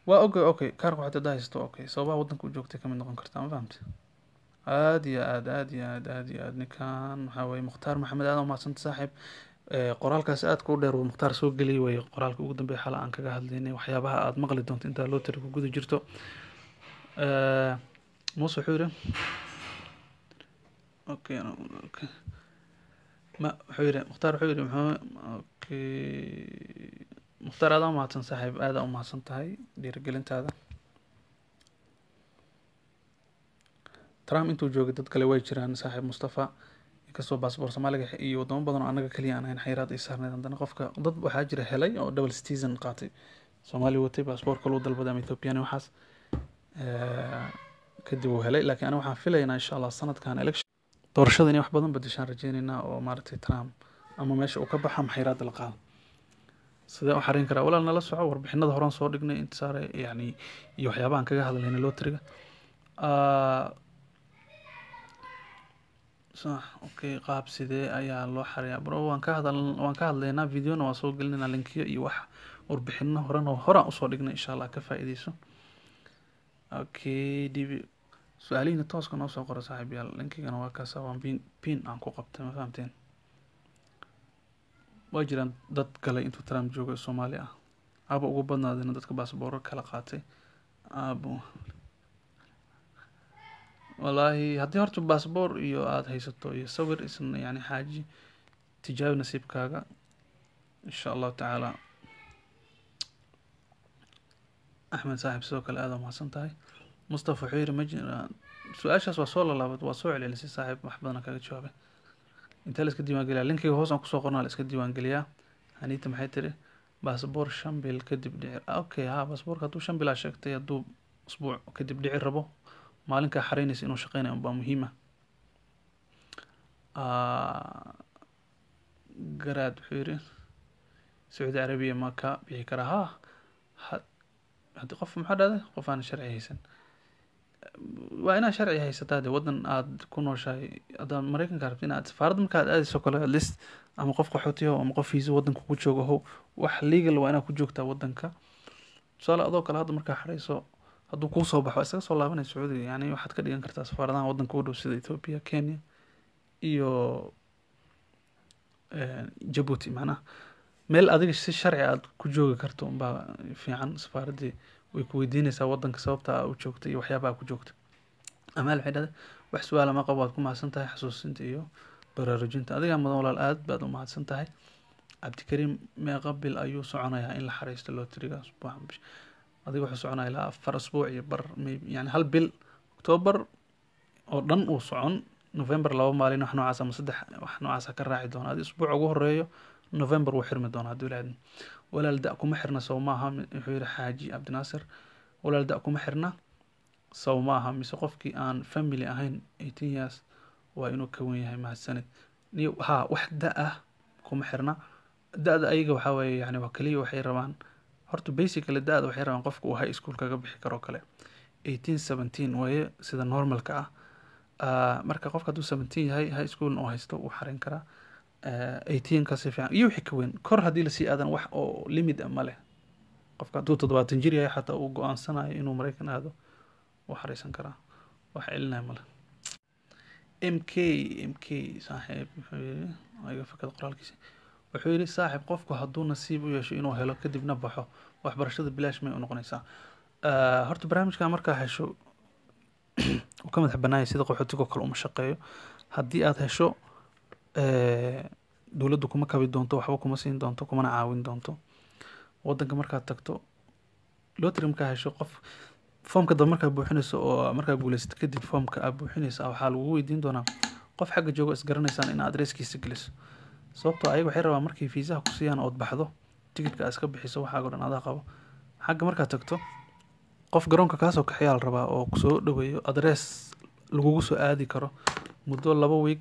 Waa okay okay. Kaarka waxaad hadaa haysto okay. Sababaha waddanka u joogtay ka mid noqon kartaa ma fahamte aad iyo aad aad iyo aad aad iyo aad. Ninkan waxaa weye mukhtaar maxamed aad umahadsanta saaxiib. Qoraalkaas aadka u dheer uu mukhtaar soo geliyay way qoraalka ugu dambeeya xala aan kaga hadlaynay waxyaabaha aad maqli doonto intaa loo tiri ku guda jirto. Muuse wuxuu yidhi okay okay ma wuxuu yidhi mukhtaar wuxuu yidhi muxuu okay mukhtaar aada umahadsan saaxiib aada umahadsan tahay dhiirigelintaada trump intuu joogay dad kale way jiraan saaxiib mustafa inkastoo baasboor soomaaliga iyo wadamo badan oo annaga keliya aan ahayn xayiraad ay saarneyd haddana qofka dad waxaa jira helay oo double citizen qaatay soomaaliya watay baasboorka loo dalbaday ama ethiopian waxaas kadib uu helay laakiin aniga waxaan filaynaa insha allah sanadkan election doorashada inay wax badan bedeshaan rajeynaynaa oo maaragtay trump ama meesha uu ka baxa ama xayiraadda la qaado. Sidee u xarin karaa? Walaal nala soco warbixinada horaan soo dhignay intisaare yani iyo waxyaabahan kaga hadlayna lotariga sax okay qaab sidee ayaa loo xariyaa bro waan ka hadal waan ka hadlaynaa videona waan soo gelinaynaa linkiyo iyo wax warbixino horan oo horaan u soo dhignay insha allah ka faa'iideyso. Okay db su'aalihiina tooska noo soo qora saaxiib yaal linkigana waa kaasa waan pin pin aan ku qabtay ma fahamteen? Waa jiraan dad kale intuu trump jooga soomaali ah. Aba ugu badnaadina dadka baasbooro kala qaatay. Abo wallaahi haddii horta baasboor iyo aada haysato iyo sawir isna yani xaaji tijaabi nasiibkaaga insha allahu tacaala. Axmed saaxib sidoo kale aada umahadsan tahay mustafa wuxuu yidhi ma jira. Su'aashaas waa soo lalaabad waa soo celcelisay saaxiib wax badan kaga jawaabay. Intee la iska linkiga hoos aan ku soo qornaa la iska diiwaan geliyaa. Haniita maxay tiri baasboor shan bil kadib dhici. Okay ha baasboorka hadduu shan bil aa sheegtay hadduu usbuuc kadib dhici rabo maalinkaa xareynaysa inuu shaqeynaya unbaa muhiima. Garaad wuxuu yidhi sacuudi carabiya ma ka bixi karaa? Ha haddii qof maxaa dhahday? Qof aan sharci haysan waa inaad sharci haysataa de waddan aada ku nooshahay haddaad mareykanka rabto inaad safaaradda markaad aadayso kale least ama qof qaxootiyaho ama qof fiisa waddanka ku joogaho wax legal waa inaad ku joogtaa waddanka. Tusaale adoo kale hadda markaa xareyso hadduu kuu soo baxo isaga soo laabanaya sacuudiga yani waxaad ka dhigan kartaa safaaradaha waddanka u dhow sida ethiopia kenya iyo jabuuti. Macnaha meel adiga si sharci aad ku joogi karto unbaa fiican safaaraddii way ku weydiinaysaa waddanka sababta u joogta iyo waxyaabaha ku joogta amaal waxay dhahday wax su'aala ma qabo waad ku mahadsan tahay xasuusinta iyo baraarujinta. Adigaa mudan walaal aad baad u mahadsan tahay. Cabdikariim meeqa bil ayuu soconayaa in la xareysto lotiriga usbuucan bish adiga wuxuu soconaya ilaa afar asbuuc iyo bar maybe yani hal bil. Octoobar oo dhan uu socon. November laba maalin wax noocaas ama saddex wax noocaasa ka raaci doona. Adi usbuuc ugu horeeyo november wuu xirmi doona hadduu ilaahdo walaal da kuma xirna sow maaha wuxuu yihi xaaji cabdinaasir walaal da kuma xirna sow maaha mise qofkii aan family ahayn eighteen years waa inuu ka wen yahay mahadsanid. Ni ha wax da ah kuma xirna. Da-da ayaga waxaa weeye yani waa keliya waxay rabaan. Horta basically da-da waxay rabaan qofka uu high school kaga bixi karo kale. Eighteen seventeen waaye sida normalka ah. Marka qofka hadduu seventeen yahay high schoolna uu haysto uu xarin karaa eighteen kasi fiican. Iyo wixii ka weyn kor haddii la sii aadan wax oo limit ah ma leh. Qofka hadduu toddobaatan jir yahay xataa uu go'aansanayo inuu mareykan aado uu xariisan karaa wax celinaya male m k m k saaxiib muxuu yiri iga fakad qoraalkiisa. Wuxuu yidhi saaxiib qofku hadduu nasiib u yeesho inuu helo kadibna baxo. Waxbarashada bilaash may u noqonaysaa. Horta barnaamijkan markaa hesho uu ka madax banaaya sida qaxootigo kale uma shaqeeyo haddii aada hesho dowladdu kuma kabi doonto waxba kuma siin doonto kumana caawin doonto. Wadanka markaad tagto lotry markaa hesho qof foomka dambe markaa buuxinayso oo markaa guuleysata kadib foomka aad buuxinaysa waxaa lagu weydiin doonaa qof xagga joogo isgaranaysaan in adresskiisa geliso. Sababtoo ayaga waxay rabaan markay fiisaha ku siiyaan ood baxdo ticketka aad iska bixiso waxaago dhan adaa qabo. Xagga markaad tagto qof garoonka kaasoo kaxayaa rabaa oo ku soo dhaweeyo adress lagugu soo aadi karo muddo laba week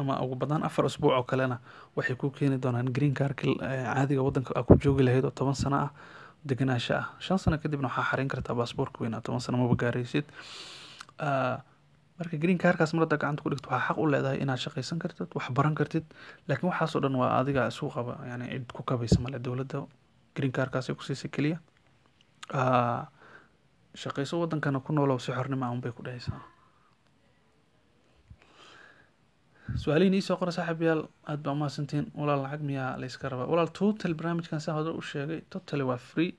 ama ugu badnaan afar usbuuc oo kalena waxay ku keeni doonaan green carka caadiga wadanka ku joogi lahayd oo toban sano ah degenaansho ah. Shan sano kadibna waxaa xarin kartaa baasboorka weynaa toban sano maba gaaraysid marka green carkaas marada gacanta ku dhigto waxaa xaq u leedahay inaad shaqaysan kartid wax baran kartid. Laakiin waxaasoo dhan waa adiga isu yani cid ku kabaysa male dowladda green carkaasay ku siisay keliya. Ah, shaqayso wadankana ku noolow si xornimo ah unbay ku dhehaysaa su'aalihiin iisoo qora saaxiibayaal aad baa umahadsantihiin walaal lacag miyaa layska rabaa. Walaal total barnaamijkan saa hore u sheegay totally waa free.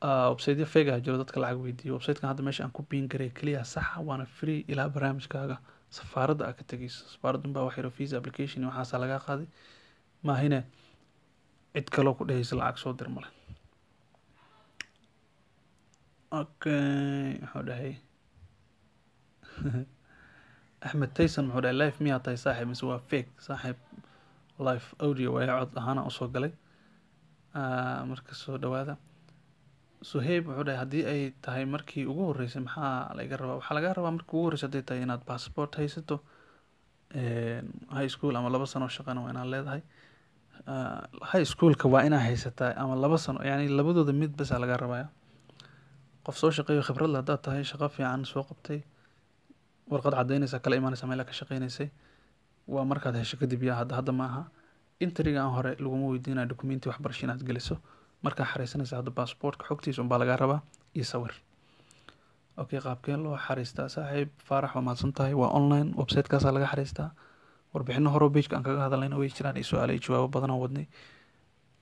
Ah, websiteyo fega jiro dadka lacag weydiiyo. Websitekan hadda meesha aan ku biin garay keliya saxa waana free ilaa barnaamijkaaga. Safaaradda aad ka tegeyso. Safaaradda unbaa wax yaro visa application waxaasaa lagaa qaaday. Maahine cid kaloo ku dhehaysa lacag soo dir male okay muxuu dhahay axmed tayson muxuu dhahay life miyaa tahay saaxiib mise waa fake? Saaxiib life audio waaye cod ahaana u soo galay. Ah, marka soo dhawaada suheyb wuxuu dhahay haddii ay tahay markii ugu horreysay maxaa laga rabaa? Waxaa laga rabaa markii ugu horreysay hadday tahay inaad passport haysato high school ama laba sano shaqana waa inaad leedahay. Ah, high schoolka waa inaa haysataa ama laba sano yani labadooda mid basa laga rabaya qof soo shaqeeyo khibrad leh haddaad tahay shaqo fiican soo qabtay warqad cadaynaysa kala imaanaysa meel aad ka shaqeynaysay waa markaad hesho kadib yaa hadda hadda ma aha hore laguma weydiinaya documenti waxbarasho inaad geliso. Markaa xariisanaysa hadda passportka xogtiisa unbaa lagaa rabaa iyo sawir. Okay qaabkeen loo xariistaa saaxiib faarax waa mahadsan tahay waa online websitekaasaa laga xariistaa warbixino hore pageka aan kaga hadalnayna way jiraan iyo su'aale iyo jawaabo badan aan wadnay.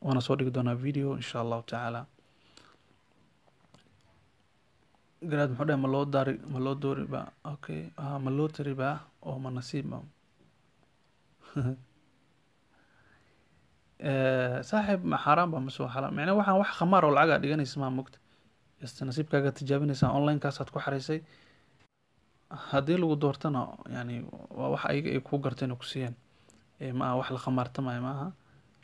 Waana soo dhigi doonaa video insha allahu tacaala garaad muxuu dhahay ma loo daari ma loo doori ba okay ah ma loo tari ba oo ma nasiib ba Eh, saaxiib ma xaaraan ba mise waa xalaal macnaa waxaan wax khamaar oo lacag aa dhiganaysa maa mogta jasta nasiibkaaga tijaabinaysaa onlinekaasaad ku xaraysay haddii lagu doortana yani waa wax ayaga ay kuu garteen oo ku siiyeen. Eh, ma aha wax la khamaartamayo ma aha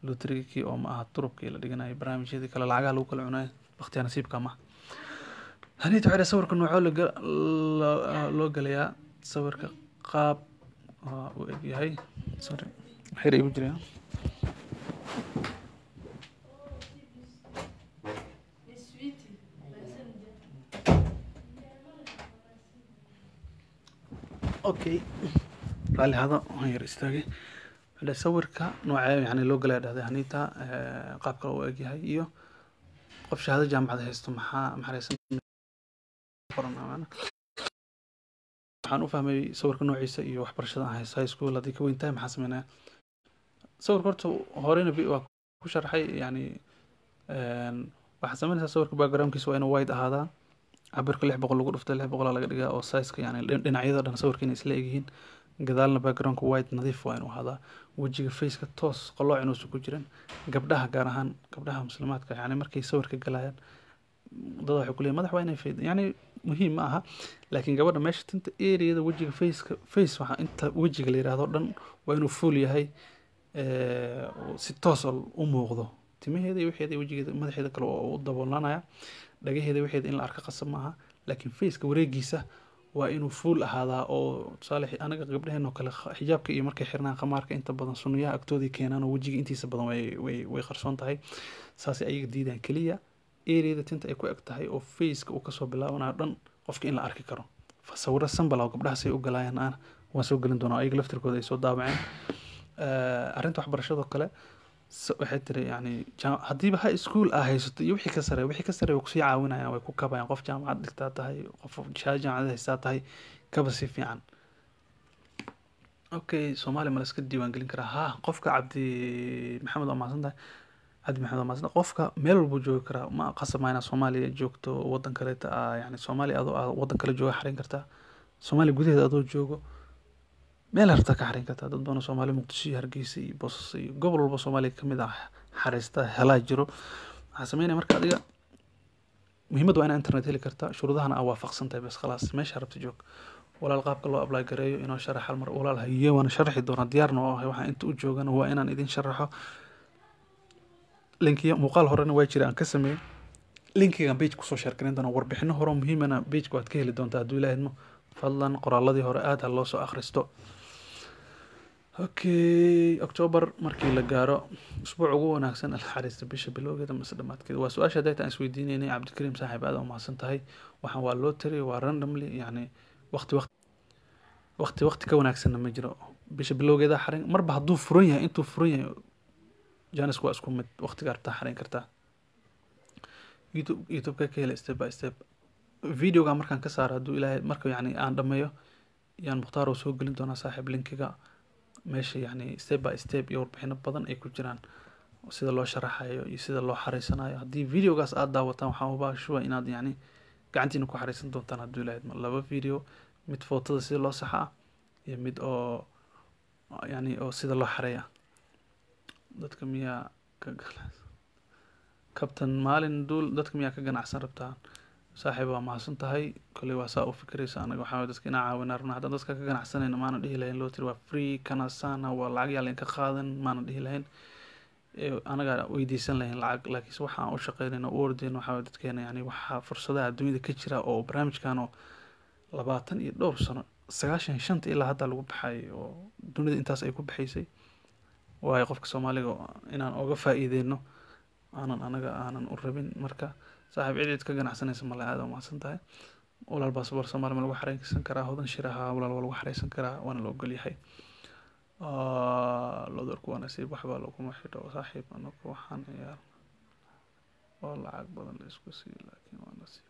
lotrigikii oo ma aha turubkii la dhiganayo barnaamijyadii kale lacagaha lagu kala cunayo baktiya nasiibka ma haniita waxay sawirka noocoo loo gelayaa sawirka qaab waa uu egyahay sorry. Waxyar igu jira okay raalli hada waan yar istaagay. Dhahay sawirka noocee yani loo galaya dhahday haniita eh, qaabka uu egyahay iyo qof shahaado jaamacad haysto maxaa amaana waxaan u fahmay sawirka noociisa iyo waxbarashada aan haysto high school haddii ka weyn tahay maxaa sameynaya? Sawirka horta horeyna waa ku sharxay yani een, waxaad sameynaysaa sawirka backgroundkiisa waa inuu wide ahaadaa. Cabirka lix boqol lagu dhuftay lix boqolaa laga dhigaa oo sizeka yani dhin- dhinacyada dhan sawirka inay isla egyihiin. Gadaalna backgroundka white nadiif waa inuu ahaadaa. Wejiga faceka toos qolooc inuusan ku jirin gabdhaha gaar ahaan gabdhaha muslimaadka yani markay sawirka galayaan dad waxay ku leeyihiin madax waa inay fayd yani muhiim ma aha laakiin gabadha meesha tinta areada wejiga faceka face waxaa inta wejiga la yidhaahdo dhan waa inuu full yahay si toos oo u muuqdo. Timaheeda iyo wixeeda wejigeeda madaxeeda kale u daboolanaya dhagaheeda wixeeda in la arka qasab maaha laakiin faceka wareegiisa waa inuu fuul ahaadaa oo tusaale anaga gabdhaheen oo kale xijaabka iyo markay xirnaan khamaarka inta badan sunniyaha agtoodii keenaan oo wejiga intiisa badan way qarsoon tahay. Saasay ayaga diidaan keliya areada tinta ay ku eg tahay oo faceka uu ka soo bilaabanayo dhan qofka in la arki karo. Sawiro sambal oo gabdhaha say u galaayaan aan waan soo gelin doonaa ayaga laftirkooda ay soo daabaceen. Eh, arrinta waxbarashadoo kale waxay tiri yani haddiiba high school aa haysato iyo wixii ka sareeya wixii ka sareeya way ku sii caawinayaan way ku kabayaan qof jaamacad dhigtaa tahay qof jaamacad haystaa tahay kaba si fiican. Okay soomaaliya ma la iska diiwaan gelin karaa? Ha qofka cabdi maxamed waa mahadsan tahay cabdi maxamed waa tahay qofka meel walbuu joogi karaa ma qasab maa inaad soomaaliya joogto wadan kaleeta aa yani soomaaliya adoo aa wadan kale jooga xarin kartaa soomaaliya gudaheeda adoo joogo meel hartaa ka xarin kartaa dad badan oo soomaaliya muqdisho iyo hargeysa iyo boosas iyo gobol walba soomaaliya ka mid ah xariista helaa jiro. Waxaa sameynaya marka adiga muhiimadda waa inaa internet heli kartaa shuruudahana aa waafaqsan tahay bas khalaas. Meesha rabta joog. Walaal qaabka loo apply gareeyo inoo sharax hal walaal haye waana sharaxi doonaa. Diyaarna oo ahay. Waxaan inta u joogana waa inaan idin sharaxo linkiya muuqaal horena waa jira aan ka sameeyey linkigan page ku soo sheergarin doona warbixino hore muhiimana pageka waad ka heli doontaa hadduu ilaahay idmo. Fadlan qoraaladii hore aad ha loo soo akhristo. Okay october markii la gaaro usbuuc ugu wanaagsan alxariista bisha bilowgeeda mase dhamaadkeeda waa su'aasha hadayta aan isweydiinaynay cabdikariim saaxiib aad umahadsan tahay. Waxaan waa loo waa randomly yani waqti waqti waqti waqti ka wanaagsanna ma jiro. Bisha bilowgeeda xarin marba hadduu furan yahay intuu furan yahay janisku waa isku mid waqtiga artaa xarin kartaa youtube youtube-ka ka hela step by step. Videoga markaan ka saaro hadduu ilaahay marka yacni aan dhameeyo yaan mukhtaar oo soo gelin doonaa saaxiib linkiga. Meesha yacni step by step iyo warbixino badan ay ku jiraan. Sida loo sharaxayo iyo sida loo xareysanayo. Haddii videogaas aada daawataan waxaan ubaa shuba inaad yacni gacantiina ku xareysan doontaan hadduu ilaahay laba video mid footada sida loo saxaa iyo mid oo yacni oo sida loo xareeya dadka miyaa ka kabtan maalin duul dadka miyaa ka ganacsan rabtaa saaxiib waa mahadsan tahay. Kolley waa saa u fikiraysa anaga waxaa dadka inaa caawina rabna haddaan dadka ka ganacsanayna maana dhihi lahayn loo tiri waa free kana waa lacag yaa laynka qaadan maana dhihi lahayn. Anaga weydiisan lahayn lacag laakiinse waxa u shaqeynayna u ordeyna waxaa dadkeena yani waxaa fursadaha adduunyada ka jira oo barnaamijkan oo labaatan iyo dhowr sano sagaashan shanta ilaa hadda lagu baxay oo dunida intaas ay ku baxaysay waayo qofka soomaaliga inaan oga faa-iideyno aanan anaga aanan u rabin. Marka saaxiib cid cid ka ganacsanaysa male aada umahadsan tahay. Walaal baasboor soomaali ma lagu xareysan karaa hodan shiraha walaal waa lagu xareysan karaa waana la ogol yahay. Lodorku waa nasiib waxbaa laguma xidho. Saaxiib anagu waxaan ciyaar. Oo lacag badan la isku siiyo laakiin waa nasiib.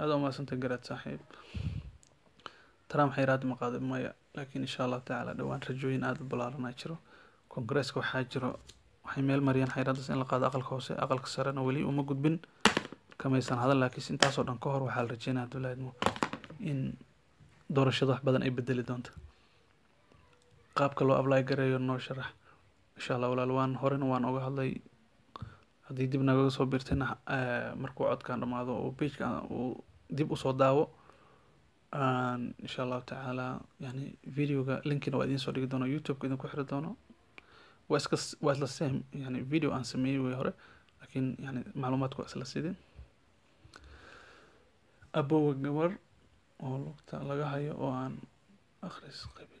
Aada umahadsantahay garaad saaxiib. Trump xayraad ma qaaday maya laakiin insha allahu tacaala dhowaan rajooyin aada u balaaranaa jiro. Kongareeska waxaa jiro waxay meel mariyeen xayraadaas in la qaado aqalka hoose aqalka sarena weli uma gudbin. Kamaysan hadal laakiinse intaasoo dhan ka hor waxaa la rajeynaya abdullahi in doorashada wax badan ay bedeli doonto. Qaabka loo ablay gareeyo noo sharax. Insha allah walaal waan horena waan oga hadlay. Haddii dib nagaga soo birtayna markuu codkan dhamaado oo pageka uu dib u soo daawo insha allahu tacaala yani videoga linkina waa idiin soo dhigi doono youtube-ka idinku xiri doono. Waa iska waa isla same yani video aan sameeyey way hore laakiin yani macluumaadku waa isla sidin. Abowa gabar oo lugta laga hayo oo aan akhris qabin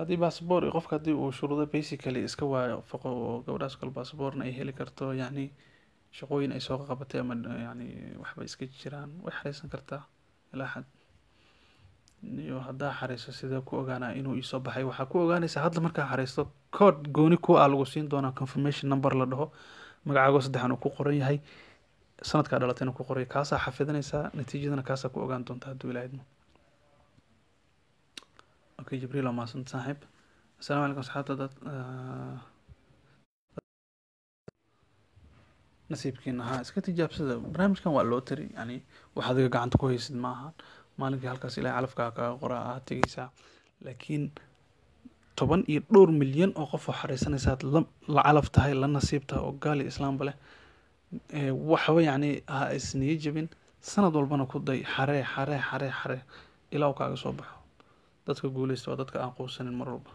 haddii bassabor qofka haddii uu shuruudo basically iska waafaqo oo gabadhaas kale basaborna ay heli karto yacni shaqooyin ay soo qabatay ama yani waxbay iska jiraan way xareysan kartaa ilaa xad. Iyo haddaa xareyso sidee ku ogaanaa inuu iisoo baxay? Waxaa ku ogaanaysaa hadda markaa xareysto code gooni ku ah lagu siin doonaa confirmation number la dhaho magacaago saddexan uu ku qoran yahay sanadkaa dhalatayna ku qoray kaasaa xafidanaysaa natiijadana kaasaa ku ogaan doonta hadduu ilaa okay jibriil waa mahadsan saaxiib assalaamu calaykum asxaabta dad nasiibkiina haa iska tijaabsada barnaamijkan waa loo tari yani wax adiga gacanta ku haysid ma ahan maalinkii halkaas ilahay calafkaa kaga qoraa aad tegeysaa laakiin toban iyo dhowr milyan oo qof oo xareysanaysaad la la calaf tahay la nasiib tahay oo gaali islaamba leh waxba yacni ha isniyo jebin sanad walbana ku day xaree xaree xaree xaree ilaa uu kaaga soo baxo dadka guuleysta waa dadka aan quusanin mar walba.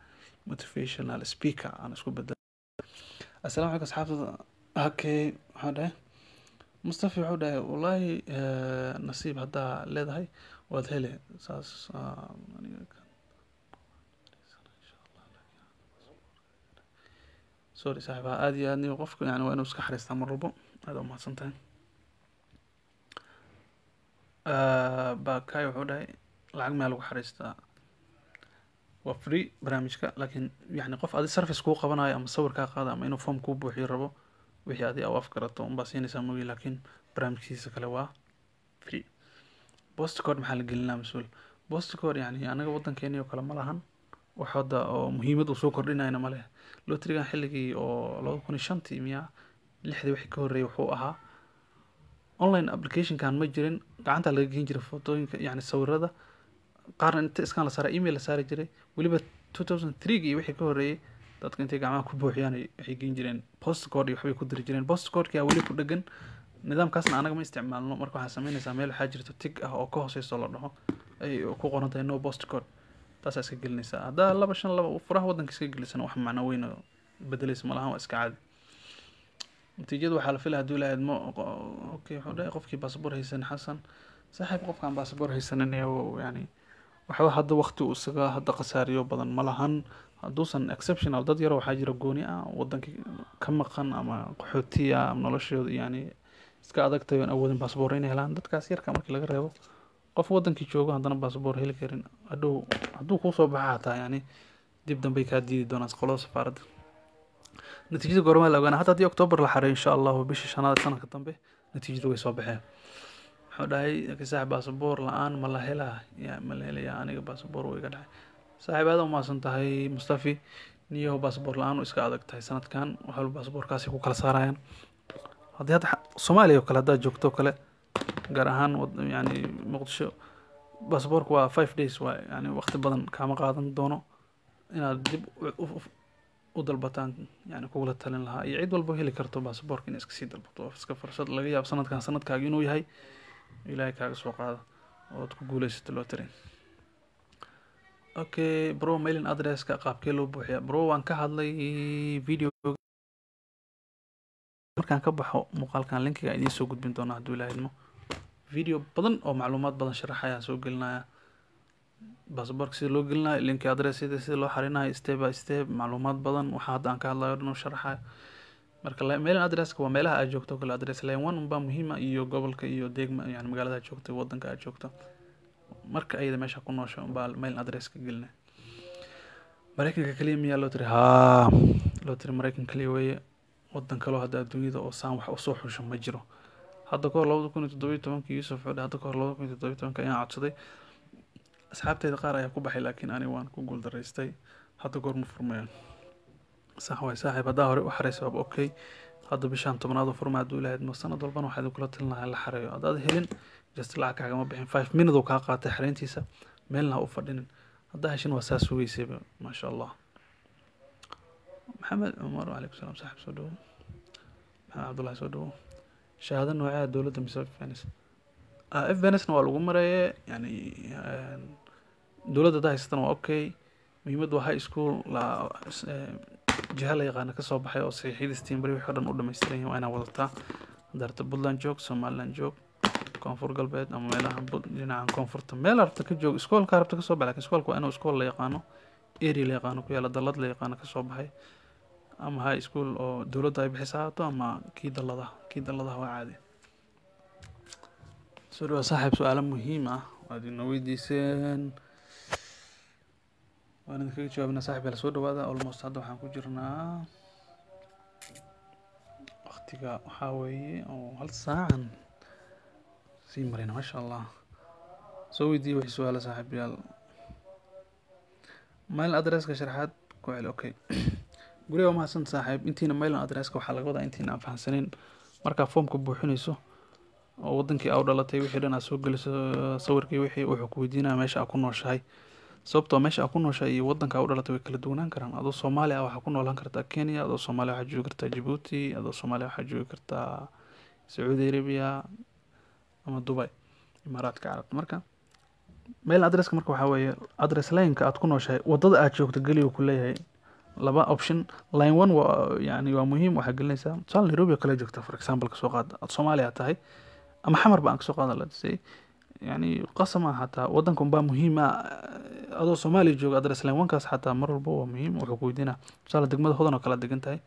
Motivational speaker aan isku bedel. Assalamu calaykum asxaabta okay waxaa dhahay mustafa wuxuu dhahay wallaahi nasiib haddaa leedahay waad hele saas sorry saaxiib aada iyo aad qofka yani waa inuu iska xariistaa mar walbo aada umahadsan tahay bakay wuxuu dhahay lacag mea lagu xariistaa waa free barnaamijka laakiin yani qof adi service kuu qabanayo ama sawir kaa qaada ama inuu form kuu buuxiyo rabo wixii adi au afgarato unbaa siinaysaa mogi laakiin barnaamijkiisa kale waa free. Bostcode maxaa la gelinaa mas'uul? Bostcode yani anaga waddankeeni oo kale ma lahan. Wax hadda oo muhiimad uu soo kordhinayna ma leh. Lotrigan xilligii oo labada kun iyo shantii miya lixdii wixii ka horreeyay wuxuu ahaa online applicationkan ma jirin gacanta laga geen jiray footooyinka yani sawirada qaarna inta iskaan la saaray email la saari jiray. Weliba two thousand threegi iyo wixii ka horreeyay dadka intay gacmaha ku buuxiyaan waxay geen jireen. Postcode iyo waxbay ku diri jireen. Postcodeka weli ku dhegan nidaamkaasna anaga ma isticmaalno. Marka waxaa sameynaysaa meel waxaa jirto tig ah oo ka hooseyso la dhaho ay ku qoran tahay no postcode taasaa iska gelinaysaa. Haddaa laba shan laba furaha waddanka iska gelisana wax macno weyn oo bedelaysa malahan waa iska caadi. Natiijada waxaa la filaya hadduu ilaa idmo okay wuxuu dhahay qofkii baasabor haysan xasan. Saaxiib qofkaan baasabor haysanin yani waxba hadda waqti uu isaga hadda khasaariyo badan ma lahan. Hadduusan exceptional dad yaro waxaa jira gooni ah waddankii ka maqan ama qaxootiya ama noloshooda yani iska adagtayo aan awoodin baasabor inay helaan. Dadkaas yarka markii laga reebo qof wadankii joogo haddana basaboor heli karin. Hadhow hadduu kuusoo baxa hataa yani dib dambey kaa diidi doonaan qolada safaaradda natiijada goormaa la ogaana. Hata haddii octoobar la xareeyo insha allahu bisha shanaad sanadka dambe natiijadu way soo baxeen wuxuu dhahay saaxib baasaboor la'aan ma la helaa? Ma la helayaa aniga baasaboor wuu iga dhacay. Saaxiib aad umaasan tahay mustafi. Niyaho baasaboor la'aan u iska adag tahay sanadkan. Waxaa baasaboorkaasi ku kala saarayaan. Haddii hadda soomaaliya oo kale haddaad joogto kale gaar ahaan yani muqdisho baasaboorka waa five days waa yani waqti badan kaama qaadan doono inaad dib u dalbataan yani kugula talin lahaa. Iyo cid walba heli karto baasaboorka in iska sii dalbato. Iska fursad laga yaabo sanadkan sanadkaaga inuu yahay ilaahay kaaga soo qaado ood ku guuleysato loo tarin okay bro mailing adresska qaabkee loo buuxiyaa? Bro waan ka hadlay video markaan ka baxo muuqaalkan linkiga idiin soo gudbin doona hadduu ilahay idmo video badan oo macluumaad badan sharaxayaan soo gelinaya baasaboorka sida loo gelinayo linki adressyada sida loo xarinayo step by step macluumaad badan waxaa hadda aan ka hadlayo dhan u sharaxayo marka mailing adresska waa meelaha aad joogto kale adress line one unbaa muhiima iyo gobolka iyo deegma yani magaalada aad joogto wadanka aad joogto. Marka ayada meesha ku noosha unbaa mailing adresska gelina mareykanka kaliya miyaa loo tiri? Haa loo tiri mareykan kaliya weeye. Wadan kaloo hadda adduunyada oo saan wax u soo xusho ma jiro. Hadda kahor labada kun iyo toddobiyo tobankii yuusuf fudhe hadda kahor labada kun iyo toddobiyo tobanka ayaan codsaday. Asxaabteeda qaar ayaa ku baxay laakiin aniga waan ku guul daraystay hadda goor ma furmayaan sax waay saaxiib haddaa hore u xareysa waaba okay. Hadda bishaan tobnaad u furma hadduu ilahayd ma sanad walbana waxaa idin kula talin lahaa in la xareeyo. Haddaad helin just lacag kaagama bixin. Five minute uu kaa qaatay xareyntiisa meelna ha u fadhinin. Haddaa heshin waa saa sugeysayba maasha allah maxamed cumar wacalaykum salaam saaxib soo dhawo maxamed cabdullahi soo dhawo shahaado noocea dowladda mise fns f venesna waa lagu mareeye yani dowladda haddaa haysatana waa okay. Muhiimad waa high school jiha la yaqaana ka soo baxay oo saxiixyadiistiin bari wixii o dhan u dhamaystiran yahin waa inaa wadataa. Darta puntland joog somaliland joog koonfur galbeed ama meelaha dhinacan koonfurta. Meel rabta ka joog iskoolka rabta ka soo baxay laakiin iskoolka waa inuu iskool la yaqaano area la yaqaano ku yaalla dalad la yaqaano ka soo baxay. Ama high school oo dowladda ay bixisa haato ama kii dalladaha kii dalladaha waa caadi. Soo dhawaa saaxiib su'aalo muhiim ah. Waad ina weydiiseen waan idinkaga jawaabina saaxib yaal soo dhawaada almost hadda waxaan ku jirnaa waktiga waxaa weeye oo hal saacan sii marina maasha allah. Soo weydiiye wixii su'aalo saaxiib yaal adresska sharaxaad ku celi okay guriga waa saaxiib intiina mailin adresska waxaa laga wadaa intiina aan fahansaneyn markaa foomka buuxinayso oo wadankii aa u dhalatay wixii dhan aad soo geliso sawirkii wixii wuxuu ku weydiinaya meesha aa ku nooshahay sababtoo meesha aa ku nooshahay iyo wadanka u dhalatay way kala duwanaan karaan. Adoo soomaaliya ah waxaa ku noolaan kartaa kenya adoo soomaaliya waxaa joogi kartaa jabuuti adoo soomaaliya waxaa joogi kartaa sacuudi arabia ama dubai imaaraadka carabta marka mail adresska marka waxaa weeye adress lineka aad ku nooshahay waddada aad joogto geliyu ku leeyahay laba option line one waa yani waa muhiim waxaa gelinaysaa. Tusaale nairobi oo kale joogta for example ka soo qaada. Aad soomaaliya tahay ama xamar ba aan ka soo qaada ladisay yani qasama xataa wadanka unbaa muhiima adoo soomaaliya jooga adress line onekaas xataa mar walba waa muhiim wuxuu ku tusaale degmada hodan oo kale ad degan tahay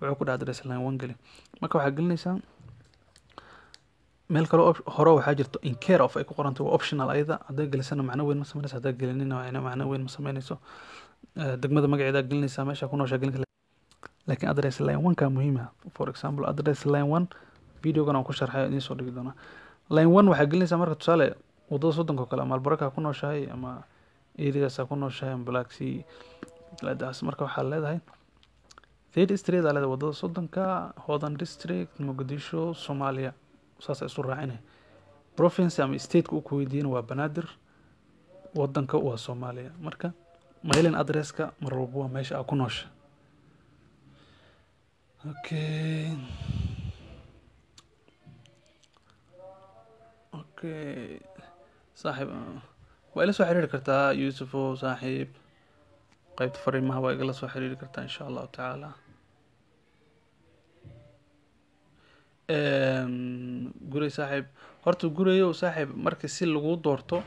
wuxuu ku dhaha adress line one geli marka waxaa gelinaysaa meel kale hore waxaa jirto in care of ay ku qorantay waa optional ayada. Haddaa gelisana macno weyn ma sameynayso haddaa gelinina macno weyn ma sameynayso. Degmada magaceedaa gelinaysaa meesha ku nooshaa gelin laakiin adress line one kaa muhiima for example adress line one videogan aan ku sharxay idiin soo dhigi doonaa line one waxaa gelinaysaa marka tusaale waddada soddonka o kale ama albaraka ku nooshahay ama areaasa ku nooshahay ama black sea daas marka waxaa leedahay third street aa leedahay waddada soddonka hodan district muqdisho soomaaliya saasa isu raacinay province ama stateka uu ku weydiina waa banaadir wadanka waa soomaaliya. Marka mailing adresska mar walba waa meesha aa ku noosha. Okay okay saaxiib waa ila soo xiriiri kartaa yuusufo saaxiib qeybta fariimaha waa igala soo xiriiri kartaa insha allahu tacaala. Guray saaxiib horta gurayo saaxiib marka si lagu doorto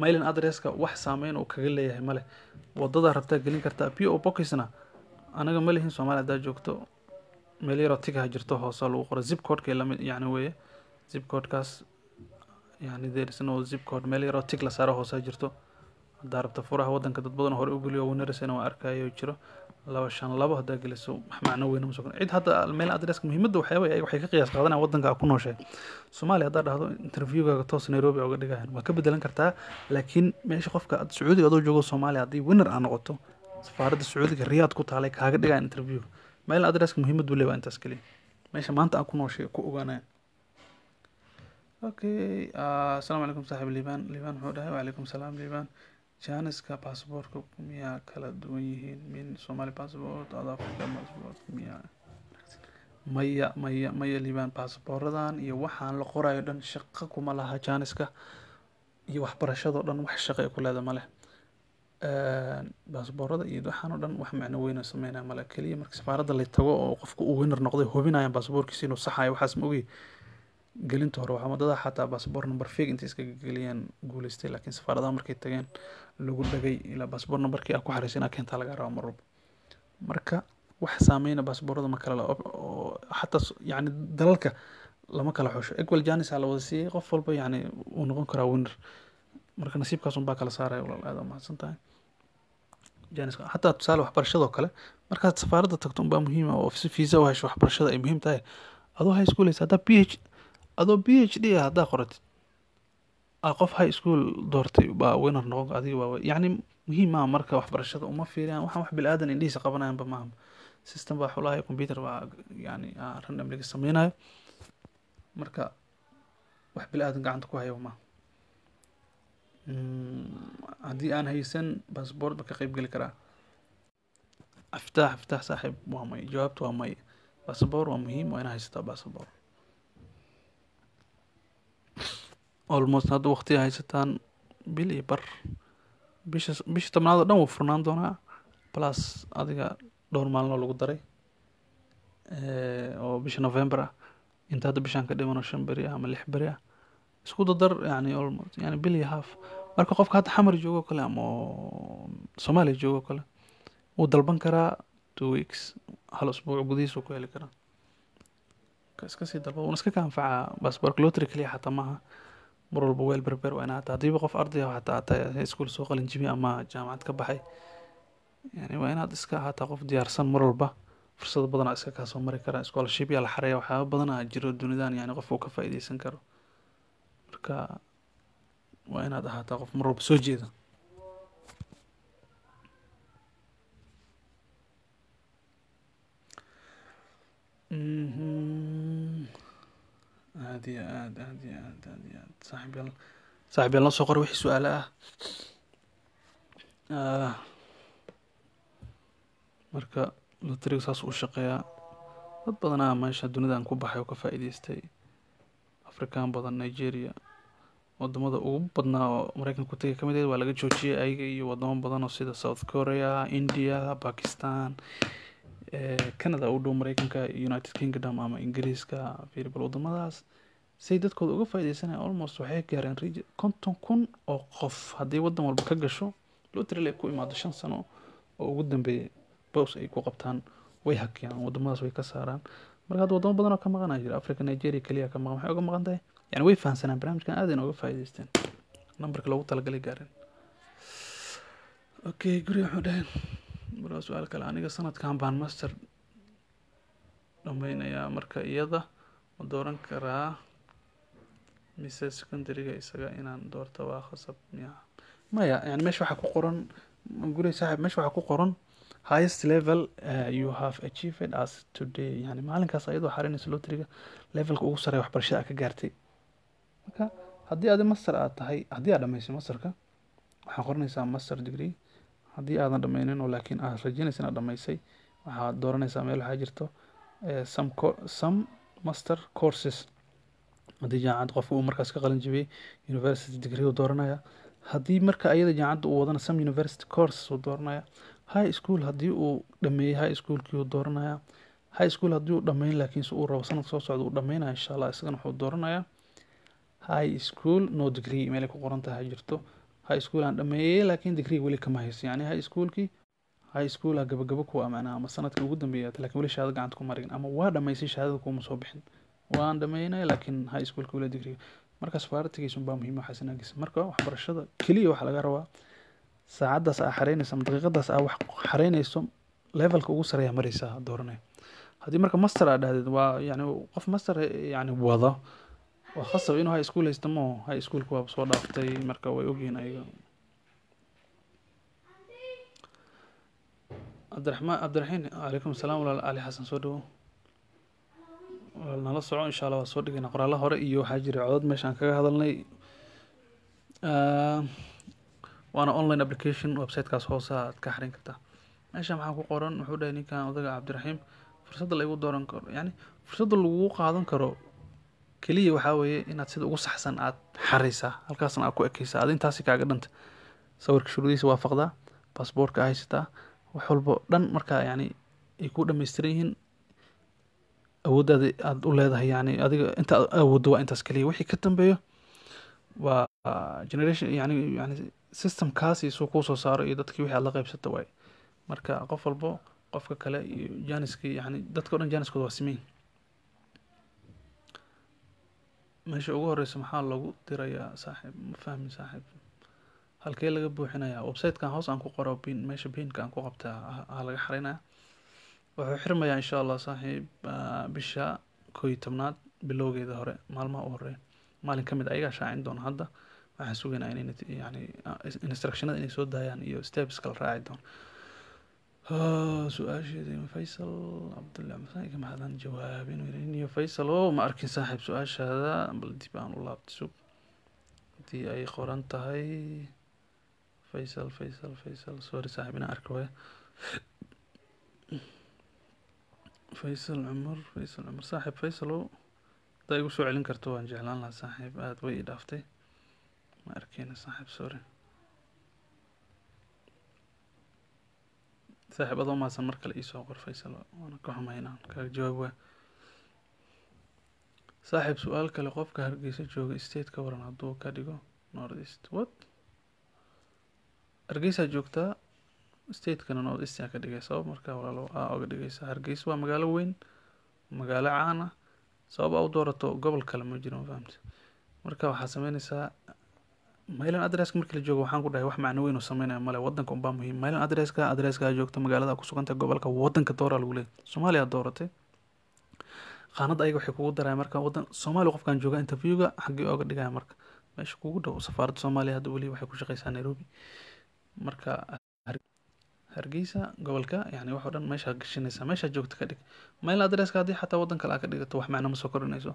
mailing adresska wax saameyn uu kaga leeyahay male waddada rabtaa gelin kartaa p o boxna anaga ma lihin soomaaliya haddaa joogto. Meel yaroo tigaha jirto hoose lagu qoro. Zip codeka la mid yani weeye zip codekaas yani there is no zip code meel yaroo tig la saaro hoosaa jirto haddaa rabta furaha waddanka dad badan hore u geliyo winnersna waa arkayo jiro laba shan labo haddaa geliso wax macno weyn ma soo cid hadda meel adresska muhiimadda waxyaaba ay waxay ka qiyaas qaadanaya waddanka ku nooshahay soomaaliya haddaa dhahdo interviewgaaga toos nairobi oga dhigayan. Waa ka bedelan kartaa laakiin meesha qofka aad sacuudiga adoo joogo soomaaliya haddii winner aa noqoto safaaradda sacuudiga riyaad ku taalay kaaga dhigayan interviewga meel adresska muhiimaddu leewa intaas keliya meesha maanta aan ku nooshay ku ogaanaya okay asalaamu calaykum saaxiib liibaan liibaan muxuu dhahay wacalaykum salaam liibaan janiska baasboortka miyaa kala duwan yihiin min somali passport ad africa passport miyaa maya maya maya liibaan baasbooradan iyo waxaan la qorayo dhan shaqo kuma laha janiska. Iyo waxbarashadao dhan wax shaqo ay ku leeda maleh baasboorada iyo waxaan oo dhan wax macno weyn oo sameynaya male keliya marka safaaradda la tago oo qofka uu winner noqday hubinayaan baasboorkiisa inuu saxayo waxaas ma ogi gelinta hore waxaa waddada xataa baasboor number fake intay iska geliyeen guuleystay laakiin safaaradaha markay tageen lagu dhagay ilaa baasboor numberkii aa ku xariisa inaa keentaa laga raba mar walba marka wax saameyna baasboorada ma kala oo xataa yani dalalka lama kala xusho. Equal janis la wada siiyey qof walba yani uu noqon karaa winner. Marka nasiibkaas unbaa kala saaraya walaal aad mahadsan tahay xataa tusaale waxbarashadoo kale markaad safaaradda tagto unbaa muhiima oo si fiisa u hesho waxbarashada ay muhiim tahay. Adoo high school haddaa p h adoo b h d ah haddaa qoratid qof high school doortay baa winner noqon adiga waa yacni muhiim maa marka waxbarashada uma fiiriyaan waxaan wax bil-aadan indhihiisa qabanayanba maaha. System baa xulahay computer baa yani randomliga sameynayo marka wax bil-aadan gacanta ku hayo maaha. Haddii aan haysan baasboort ba ka qeyb geli karaa. Aftaax aftaax saaxiib waa may jawaabtu waa may. Baasboor waa muhiim waa inaa haysataa baasboor almost hadda waqti haysataan bil iyo bar bisha bisha tobnaad oo dhan wuu furnaan doonaa. Plus adiga dhowr maalin lagu daray oo bisha november ah. Inta hadda bishaan ka dhimano shan beri ah ama lix beri ah. Isku dadar yani almost yani bil iyo half. Marka qofka hadda xamar joogo kale ama soomaaliya joogo kale wuu dalban karaa two weeks. Hal usbuuc gudihiis uu ku heli karaa. Iska sii dalba wuuna iska ka anfacaa. Baasboorka lotary keliya xataa maaha mar walba weel berber waa inaad haddiiba qof arday ah xataa ataa iskuul soo qalin jibi ama jaamacad ka baxay yani waa inaad iska ahaataa qof diyaarsan mar walba. Fursado badanaa iska kaa soo mari karaa scholarship yaa la xareeya waxyaaba badanaa jiro dunidan yani qof uu ka faa'iideysan karo. Marka waa inaad ahaataa qof mar walba soo jeeda. Aad iyo aad aad iyo aad aad iyo aad saaxib yaal saaxib yaal noo soo qora wixii su'aale ah. Marka lotriga saas u shaqeeyaa dad badanaa meesha dunidan ku baxay oo ka faa'iideystay afrikaan badan nigeria waddamada ugu badnaa oo mareykanka ku tegay ka mid ahed waa laga joojiyay ayaga iyo wadamo badan oo sida south korea india pakistan canada u dhow mareykanka united kingdom ama ingiriiska firbal wadamadaas say dadkooda uga faa'iideysanaya almost waxay gaareen regi konton kun oo qof haddii waddan walba ka gasho lotral ku imaado shan sano oo ugu dambeeyay bows ay ku qabtaan way hakiyaan wadamadaas way ka saaraan. Marka hadda wadamo badan ka maqanaa jira africa nigeria keliya ka maqan waxay uga maqan tahay yani way fahamsanaan barnaamijkan aad ayna uga faa'iideysteen numberka loogu talagalay gaareen. Okay guri wuxuu dhahay baro su'aal kale aniga sanadkan baan master dhameynayaa marka iyada ma dooran karaa mise secondaryga isaga inaan doorta waa khasab miya maya yani meesha waxaa ku qoran guri saaxib meesha waxaa ku qoran highest level uh, you have achieved as today. Yani maalinkaas ayadoo xarinaysa lotriga levelka ugu sareeya waxbarashada ka gaartay. Marka haddii aadi master aad tahay haddii aad dhamaysay masterka waxaa qoranaysaa master degree. Haddii aadan dhameynin oo laakiin aad rajeynaysa inaad dhamaysay waxaad dooranaysaa meel waxaa jirto some co some master courses haddii jaamacad qofka uu markaas ka qalin jibiyey university degree uu dooranaya. Haddii marka ayada jaamacadda uu wadana some university courses uu dooranaya. High school haddii uu dhameeyey high schoolkii uu dooranaya. High school haddii uu dhameyn laakiinse uu rabo sanadka soo socda uu dhameynaya insha allah isagana wuxuu dooranaya. High school no degree meelay ku qoran tahay jirto. High school aan dhameeyey laakiin degree weli kama hayso yani high schoolkii high school a gabagabo kuwa macnaha ama sannadkii ugu dambeeya laakiin weli shahaado gacanta kuma marigin ama waa dhamaysay shahaadada kuuma soo bixin laakiin high schoolka weli degree markaas faaratigiisa unbaa muhiim xasanaagiisa marka waxbarashada keliya waxaa laga rabaa saacaddaas aa xareynayso ama daqiiqadaas aa wax xareynayso levelka ugu sareeya maraysaa dooranaya haddii marka master aa dhahdeed waa yani qof master yani wado waa khasab inuu high school haysto mo high schoolka waa soo dhaaftay marka way ogyihiin ayaga cabdiraxmaan cabdiraxiin calaykum asalaam walaal cali xasan soo dhawo walaal nala soco insha allah waa soo dhigayna qoraalla hore iyo waxaa jira codod meeshaan kaga hadalnay. Waana online application websitekaas hoose aad ka xarin kartaa meesha maxaa ku qoran? Wuxuu dhahay ninkan odaga cabdiraxiim. Fursadda lagu dooran karo yani fursadda lagu qaadan karo keliya waxaa weeye inaad sida ugu saxsan aad xaraysaa halkaasna aad ku ekeysaa aad intaasi kaaga dhanta. Sawirka shuruudihiisa waafaqdaa baasboortka haysataa wax walbo dhan markaa yani ay ku dhammaystiran yihiin awooddaada aada u leedahay yani adiga inta awooddo waa intaas keliya wixii ka dambeeyo waa generation yani yani systemkaasi isuu kuu soo saaro iyo dadkii wixii aad la qaybsata waay. Marka qof walbo qofka kale iyo janiskii yani dadka o dhan janiskooda waa simeyn. Meesha ugu horeysa maxaa lagu dirayaa saaxiib ma fahmi saaxiib. Halkee laga buuxinayaa? Websitekan hoos aan ku qoro bin meesha binka aan ku qabtaa aa laga xareynaya wuxuu xirmayaa insha allah saaxiib bisha koo iyo tobnaad bilowgeeda hore maalmaha u horreeya maalin ka mid ayagaa shaacin doona hadda. Waxaan sugaynaa in yani instructionada inay soo daayaan iyo steps kala raaci doon. Su'aasheeda faysal cabdulla masaaika maxadan jawaabin iyo faysal o ma arkin saaxiib su'aashaada bal dib aan u laabta sug. Haddii ay qoran tahay faysal faysal faysal sorry saaxiib inaan arki waaya faysal cumar faysal cumar saaxiib faysal o haddaa igu soo celin karto waan jeclaan lahaa saaxiib aada way i dhaaftay. Ma arkeyna saaxiib sorry. Saaxiib adoo maasan mar kale iisoo qor faysal waana ka xumay inaan kaaga jawaab waa. Saaxiib su'aal kale qofka hargeysa jooga state ka waran hadduu ka dhigo north east. What? Hargeysaa joogtaa statekana north east aa ka dhigay sabab markaa walaalo aa oga dhigaysa hargeysa. Waa magaalo weyn magaalo caana sabab aa u doorato gobol kale ma jiro ma fahamte marka waxaa sameynaysaa mailan adresska markii la joogo waxaan ku dhahay wax macno weyn oo sameynaya. Male wadanka unbaa muhiim. Mailan adresska adresska aa joogto magaalada ku sugantay gobolka wadanka dooraa lagu leeyahy soomaaliya dooratay. Qaanada ayaga waxay kugu daraya marka wadan soomaaliya qofkaan jooga interviewga xaggee oga dhigaya marka. Meesha kugu dhow safaaradda soomaaliya hadda weli waxay ku shaqeysaa nairobi. Marka hargeysa gobolka yani wax o dhan meeshaa gashanaysaa meeshaa joogta ka dhig. Mailan adresska haddii xataa wadan kale aa ka dhigato wax macno ma kordhinayso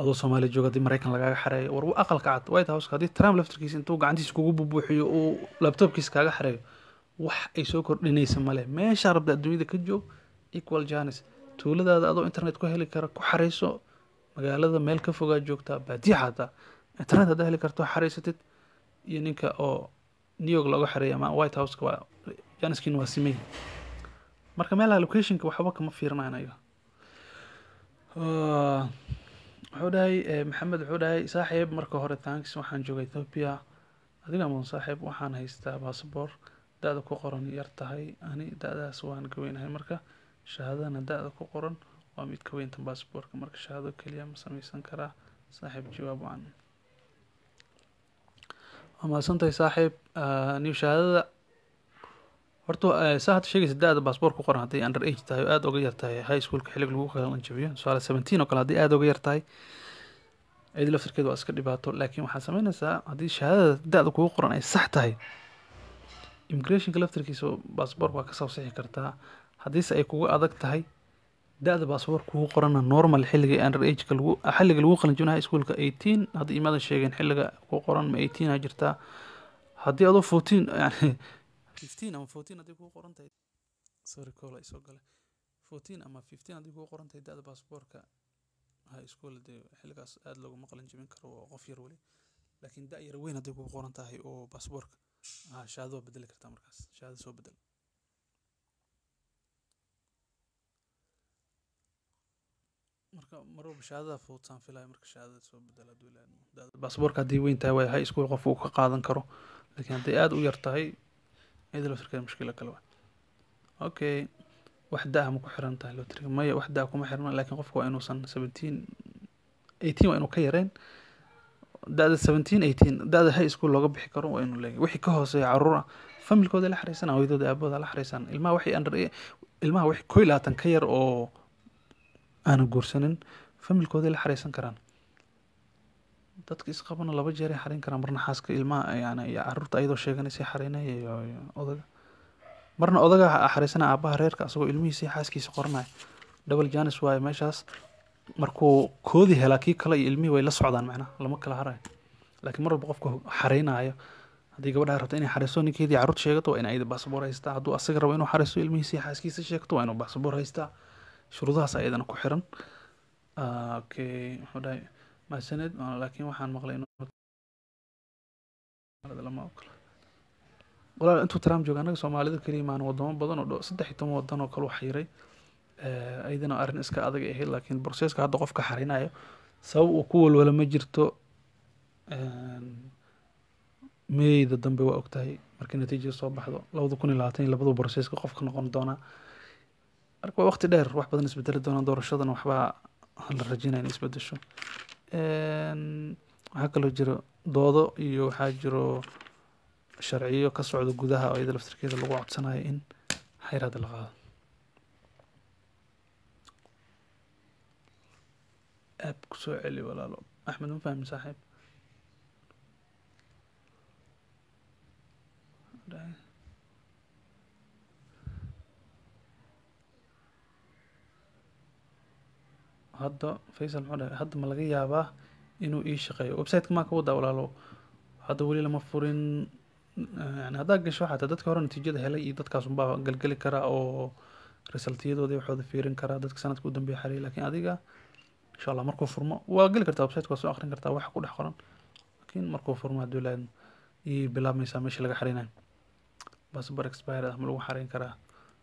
adoo soomaaliya jooga haddii maraykan lagaaga xareeyo war aqalka cad. White house haddii trump laftarkiisa intuu gacantiisa kugu bubuuxiyo uu labtobkiisa kaaga xareeyo wax ay soo kordhinaysa male meeshaa rabta adduunyada ka joog equal janis tuuladaada adoo internet ku heli kara ku xareyso magaalada meel ka fogaa joogtaa baadiya xataa internet haddaa heli karto xareysatid iyo ninka oo new york looga xareeya ama white houseka waa janiskiin waa simey marka meelaha locationka waxba kama fiirinayan ayaga wuxuu dhahay maxamed wuxuu dhahay saaxiib marka hore thanks waxaan jooga ethiopia. Adiga mudan saaxiib waxaan haystaa baasabor da-da ku qoran yar tahay ani da-daas waan ka weynahay. Marka shahaadadana da-da ku qoran waa mid ka weyntan baasboorka marka shahaado keliya ma sameysan karaa. Saaxiib jawaab wacan waa saaxiib niw shahaadada horta saa hadda sheegaysa da-da baasboor ku qoran hadday under age tahay oo aada uga yar tahay. High schoolka xilliga lagu kala jabiyo. Tusaale seventeen oo kale haddii aada uga yar tahay. Laftarkeeda waa iska dhibaato laakiin waxaad sameynaysaa haddii shahaadada da-da kugu qoran ay sax tahay. Immigrationka laftarkiisa baasboorka waa ka soo sixi kartaa. Haddiise ay kugu adag tahay da-da baasboor kugu qorana normal xilliga under ageka lagu xilliga lagu qalinjibina high schoolka eighteen. Haddii imaadan sheegeen xilliga ku qoran ma eighteen a jirtaa. Haddii adoo fourteen yani fifteen ama fourteen haddii kugu qoran tahay sorry tahay da-da baasboorka high school dee xilligaas aada looguma qalin jibin karo oo qof yar weli. Laakiin da yar weyn haddii kugu qoran tahay oo baasboorka ha shahaado bedeli kartaa markaas. Shahaado soo bedel marka marwalba shahaadada fuudsaan filaya marka shahaadada soo bedel hadduu ilaa baasboorka haddii weyn tahay waa high school qof uu ka qaadan karo. Laakiin hadday aada u yar tahay cid laftirkeeda mushkilo kale waa. Okay wax da'a ma ku xiran tahay lotriga maya wax da'a kuma xirna laakiin qofka waa inuusan seventeen eighteen waa inuu ka yareen. Da-da seventeen eighteen da-da high school looga bixi karo waa inuu leeyahay. Wixii ka hooseeya carruur ah familkooda la xariisan hooyadooda aabahooda la xariisan ilmaha waxay under ilmaha wixii koy labaatan ka yar oo aanan guursanin familkooday la xariisan karaan dadka isqabana laba jeeray xarin karaan marna xaaska ilmaha yani iyo carruurta ayadoo sheeganaysa xarinaya iyo odaga. Marna odaga xariisana aabaha reerka asagoo ilmihiisa xaaskiisa qoranaya double janis waaye meeshaas markuu koodii helaa kii kale iyo ilmihii way la socdaan macnaha lama kala harayo. Laakiin mar walba qofka xareynayo haddii gabadha rabta inay xariiso ninkeedii carruurta sheegato waa in ayada basaboor haystaa hadduu asaga rabo inuu xariiso ilmihiisa iyo xaaskiisa sheegto waa inuu basaboor haystaa shuruudahaas ayadana ku xiran. Okay wuxuu dhahay mahadsaned laakiin waxaan maqlay walaal intuu trump jooga annaga soomaalida keliya maan wadamo badan oo saddex iyo toban wadan oo kale wax xiray. Ayadana arrin iska adag ahayd laakiin broseska hadda qofka xarinayo sabab uu ku walwala ma jirto meyda dambe waa ogtahay markii natiijada soo baxdo labada kun iyo labaatan iyo labadu broseska qofka noqon doonaa marka waa waqti dheer wax badan isbedeli doonaa doorashadana waxbaa la rajeynaya in isbedesho waxaa kaloo jiro doodo iyo waxaa jiro sharciyo ka socda gudaha oo iyada laftirkeeda lagu codsanayo in xayraada la qaado. Aab ku soo celi walaalo. Axmed ma fahmi saaxiib hadda faysal muxuu dhahay hadda ma laga yaabaa inuu ii shaqeeyo? Websiteka maa ka wadaa walaalo hadda weli lama furin. Yani haddaa gasho xataa dadka hore natiijada helay iyo dadkaas unbaa galgeli karaa oo resultiyadooda waxooda fiirin karaa dadka sanadka u dambeeya xariyay laakiin adiga insha allah markuu furmo waa geli kartaa websiteka soo akrin kartaa waxa ku dhex qoran. Laakiin markuu furmo hadduu laadmo ii bilaabmaysaa meesha laga xarinayo bassabor expired ah lagu xareyn karaa?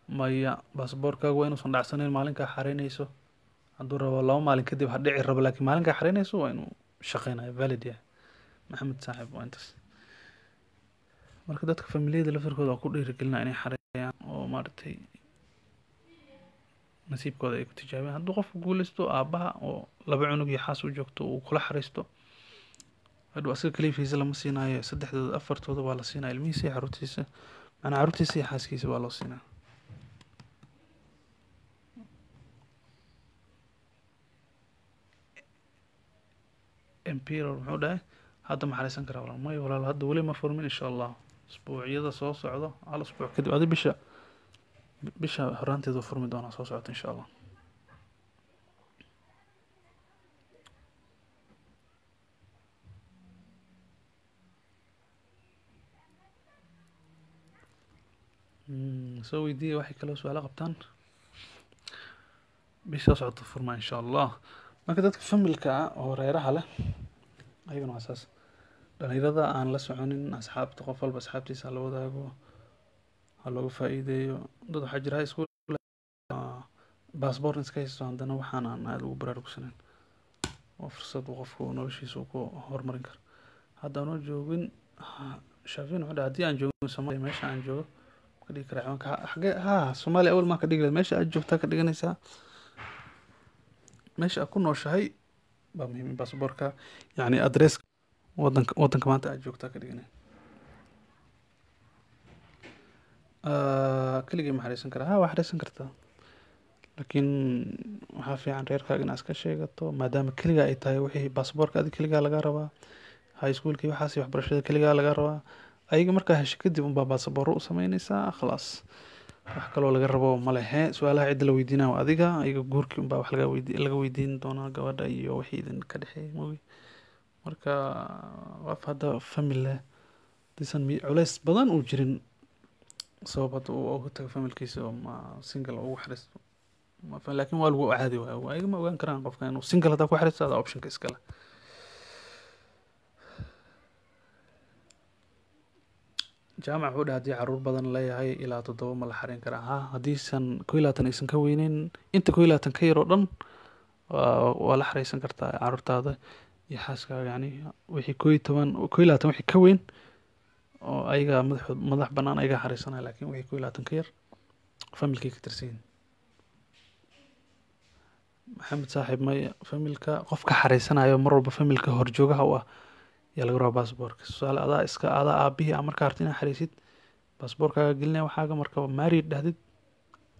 Maya basaboorkaaga waa inuusan dhacsanayn maalinkaa xareynayso hadduu rabo laba maalin kadib ha dhici rabo laakiin maalinkaa xareynayso waa inuu shaqeynayo valid yahay. Maxamed saaxib waa intaas marka dadka familiyada laftirkooda waa ku dhiirigelinaa inay xareeyaan oo maaragtay nasiibkooda ay ku tijaabiyaan. Hadduu qofku guuleysto aabbaha oo laba cunug iyo xaas u joogto uu kula xariisto hadhuu asaga kaliya fiisa lama siinaayo saddexdooda afartooda waa la siinaya ilmihiisa iyo caruurtiisa macnaa caruurtiisa iyo xaaskiisa waa loo siinaa امبير محو ده هذا محرسان كرا ولا ماي ولا هذا ولي ما فورمين ان شاء الله أسبوع يدا سو سعودة على أسبوع كده هذه بشا بشا هرانتي دو فورمي دونا سو سعودة ان شاء الله سوي دي واحد كلاس وعلاقة بتان بشا سعودة فورما ان شاء الله marka dadka familka ah oo reeraha leh ayagana waa saas. Dhalinyarada aan la soconin asxaabta qof walba asxaabtiisa hala wadaago ha looga faa-iideeyo. Dad waxaa jira high school baasboort iska haysto haddana waxaan aan aada ugu baraarugsaneyn waa fursad uu qofku noloshiisa ku horumarin karo. Hadda anoo joogin shaafiin wuxuu dhahay haddii aan joogin soomaaliya meesha aan joogo ka dhigi karaa xagee ha soomaaliya awal maa ka dhigi lahayd meesha aad joogtaa ka dhiganaysaa meesha aad ku nooshahay baa muhiim in baasaboorka yacni adress wadanka wadanka maanta aad joogtaa ka dhiganay keligii ma xariisan karaa ha waa xariisan kartaa. Laakiin waxaa fiican reerkaaga inaad iska sheegato maadaama keligaa ay tahay wixii baasaboorka adi keligaa lagaa rabaa high schoolkii waxaas waxbarashada keligaa lagaa rabaa. Ayaga markaa hesho kadib unbaa baasabooro u sameyneysaa khalaas wax kaloo laga rabo malehe. Su'aalaha cidda la weydiinayo adiga ayaga guurkii unbaa wax laga weydi laga weydiin doonaa gabadha iyo wixii idin ka dhexeeyay mogi marka waa hadda famille disan culeys badan uu jirin sabab hadda uu uga tago familkiisa oo ma single ugu xariisto laakiin waa lagu caadi waaya ayaga ma ogaan karaan qofka inuu single haddaa ku xariisto ada optionka iskale jaamac wuxuu dhaha haddii carruur badan leeyahay ilaa toddoba ma la xarin karaa. Ha haddiisan ko aysan ka weyneyn inta ko ka yar oo dhan waa la xareysan kartaa caruurtaada. Iyo xaaskaaga yani wixii ko iyo toban ko wixii ka weyn oo ayaga madaxood madax banaan ayagaa xareysanaya laakiin wixii ko ka yar familkay ka tirsan. Yihin maxamed saaxiib maya familka qofka xareysanayo mar walba familka horjoogaha u ah yaa laga rabaa baasboorka tusaale adaa iska adaa aabihii a markaa harta inaad xariisid baasboorkaaga gelinaya waxaaga markaba maari dhahdid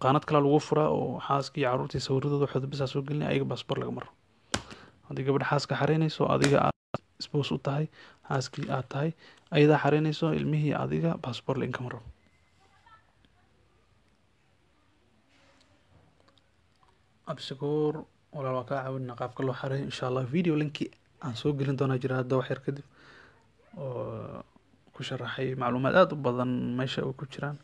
qaanad kalaa lagu furaa oo xaaskii caruurtii sawiradooda waxooda bisaa soo gelinaya ayaga baasboor laga maro haddii gabadha xaaska xareynayso adiga aad spoos u tahay xaaskii aad tahay ayadaa xareynayso ilmihii adiga baasboor la inkama rabo abshakuur walaal waa kaa caawinaa qaabka loo xareeyo insha allah video linki aan soo gelin doonaa jira hadda wax yar kadib oo ku sharaxay macluumaad aada u badan meesha ay ku jiraan.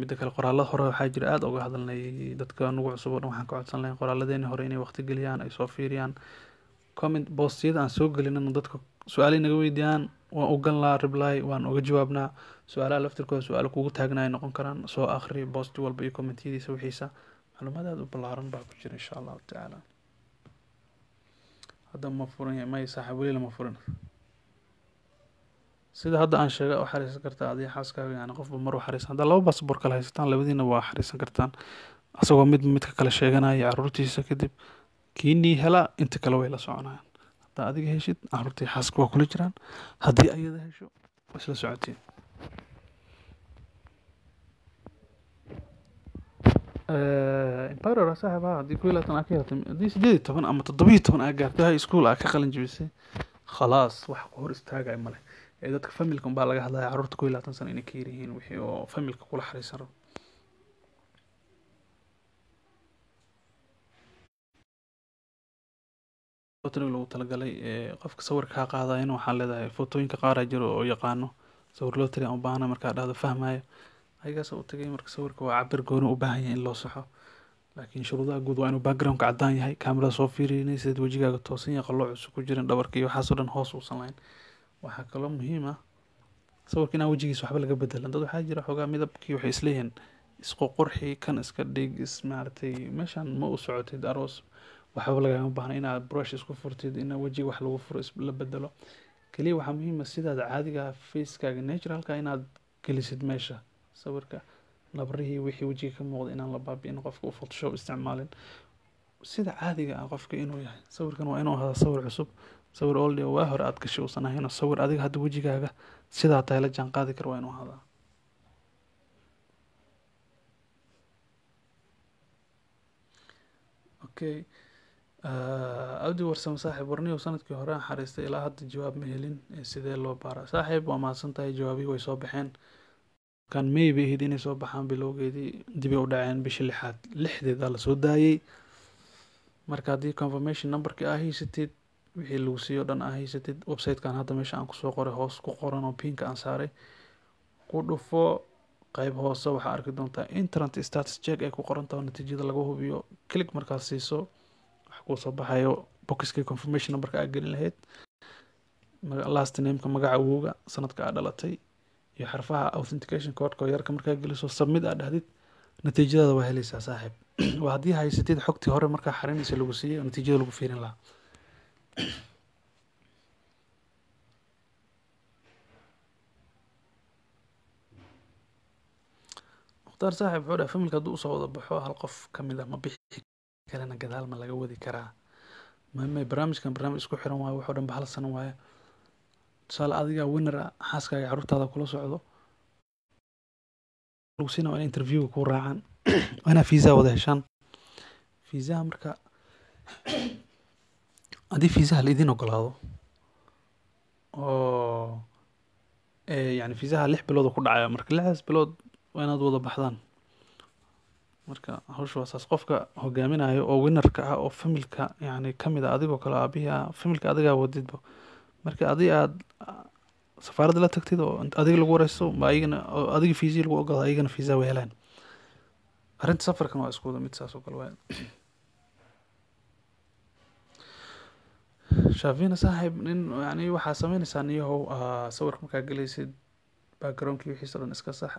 Midda kale qoraalada hore waxaa jira aada uga hadalnay dadka nugu cusub oo dhan waxaan ka codsan lahayn qoraaladeeni hore inay waqti geliyaan ay soo fiiriyaan. Comment boostiyada aan soo gelinana dadka su'aalay naga weydiiyaan waan u gan lahaa reply waan uga jawaabnaa. Su'aalaha laftirkooda su'aalo kugu taagna ay noqon karaan soo akhri boosti walba iyo commentiyadiisa wixiisa. Macluumaad aada u ballaaran baa ku jira insha allahu tacaala hadda ma furan may saaxiib weli lama furin. Sida hadda aan sheegay u xariisan kartaa adiga xaaskaaga yani qofba mar u xariisan. Haddaa laba baasboor kale haysataan labadiina waa xariisan kartaan. Asagoo mid midka kale sheeganaya caruurtiisa kadib kiinii hela inta kale way la soconayaan. Haddaa adiga heshid caruurtii xaaska waa kula jiraan. Haddii ayada hesho waa isla socotiin empire saaxib ha haddii ilaatan aa ka helatay haddii sideed iyo toban ama toddobiyo toban aa gaartay high school aa ka qalin jibisay khalaas wax hor istaagay male ee dadka familka unbaa laga hadlaya carruurta ku ilaatan sano inay ka yar yihiin wixii oo familka kula xariisan rabo. Lagu talagalay qofka sawirka kaa qaadayana waxaa leedahay footooyinka qaaraa jiro oo yaqaano sawir loo tiri aan u baahana markaa dhahdo fahmayo ayagaasa u tagay marka sawirka waa cabir gooni u baahan yahay in loo saxo. Laakiin shuruudaha guud waa inuu backgroundka caddaan yahay kamerada soo fiirinay sideed wejigaaga toosan yahay qaloo cusub ku jirin dhabarka iyo waxaasoo dhan hoos uusan lahayn. Waxaa kaloo muhiim ah sawirka inaan wejigiisa waxba laga bedelan dad waxaa jira xoogaa midabkii waxay isleeyihiin isqu kan iska dhig is maaragtay meeshan ma u socotid aroos. Waxba lagama baahna inaad brush isku furtid in wejiga wax lagu furo la bedelo keliya waxaa muhiima sidaad caadiga facekaaga naturalka inaad gelisid meesha sawirka. Nabrihii wixii wejiga ka muuqda inaan la baabi'in qofka u photoshop isticmaalin. Sida caadiga ah qofka inuu yahay. Sawirkan waa inuu ahaada sawir cusub sawir oldi oo waa hore aad gashay uusan ahayn sawir adiga hadda wejigaaga sidaa tahay la jaan qaadi kara waa inuu ahaadaa. Okay abdi warsamo saaxiib warniyow sannadkii hore aan xariistay ilaa hadda jawaab ma helin sidee loo baaraa? Saaxiib waa mahadsan tahay jawaabihii way soo baxeen kan may bay ahayd inay soo baxaan bilowgeedii dibay u dhaceen bishii lixaad lixdeedaa la soo daayey. Marka haddii confirmation numberka aa haysatid wixii lagu siiyo dhan aa haysatid websitekan hadda meesha aan ku soo qoray hoos ku qoran oo pinka aan saaray ku dhufo qeyb hoose waxaa arki doontaa internet status check ay ku qorantaho natiijada laga hubiyo. Click markaas siiso wax kuu soo baxayo boxkii confirmation numberka aa gelin lahayd. Last nameka magaca awowga sanadka aa dhalatay iyo xarfaha authentication codeka yarka markaa geliso submit aa dhahdid natiijadaada waa helaysaa saaxiib waa haddii haysatid xogtii hore markaa xarinaysa lagu siiyey oo natiijada lagu fiirin lahaa. Mukhtaar saaxiib wuxuu dhahay familka hadduu u soo wada baxo hal qof ka mid ah ma bixi kalena gadaal ma laga wadi karaa. Mamay barnaamijkan barnaamij isku xiran waayo waxoo dhan ba hal sano waaye tusaale adiga winner ah xaaskaaga caruurtaada kula socdo lagu siina waa in interviewga ku raacaan waa inaa visa wada heshaan. Viisaha marka haddii viisaha la idin ogolaado oo yani viisaha lix bilood ku dhacaya marka lixdaas bilood waa inaad wada baxdaan. Marka hawsha waa saas. Qofka hogaaminayo oo winarka ah oo familka yani ka mid a adigoo kale aabihii ah familka adigaa wadidba marka adi aad safaaradda la tagtid oo adiga lagu wareysto ma ayagana adiga fiisi lagu ogolado ayagana fiisa way helaan arrinta safarkan waa isku wada mid saas oo kale waay shaafina saaxiib nin yani waxaa sameynaysaa niyahow sawirka markaa gelaysid backgroundkii wixiisa dhan iska sax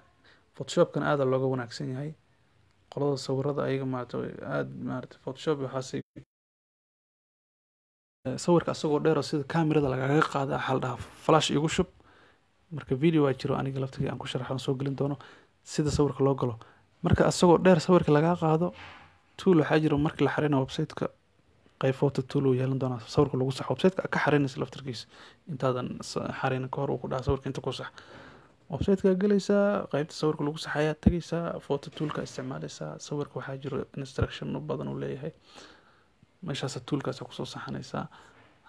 photoshopkan aada looga wanaagsan yahay qolada sawirada ayaga maarata aada maarata photoshop waxaase sawirka asagoo dheer oo sida camerada lagaga qaada waxaa la flash igu shub. Marka video waa jiro aniga laftigii aan ku sharaxo soo gelin doono sida sawirka loo galo. Marka asagoo dheer sawirka lagaa qaado tool waxaa jiro markii la xarinayo websiteka qayb photo uu yeelan doonaa sawirka lagu sax websiteka ka xarinaysa laftarkiisa intaadan xarinin ka hor uu ku dhaha sawirka inta ku sax. Websiteka gelaysaa qaybta sawirka lagu saxayaa tegaysaa photo toolka isticmaalaysaa sawirka waxaa jiro instruction badan uu leeyahay meeshaasa toolkaasa ku soo saxanaysaa.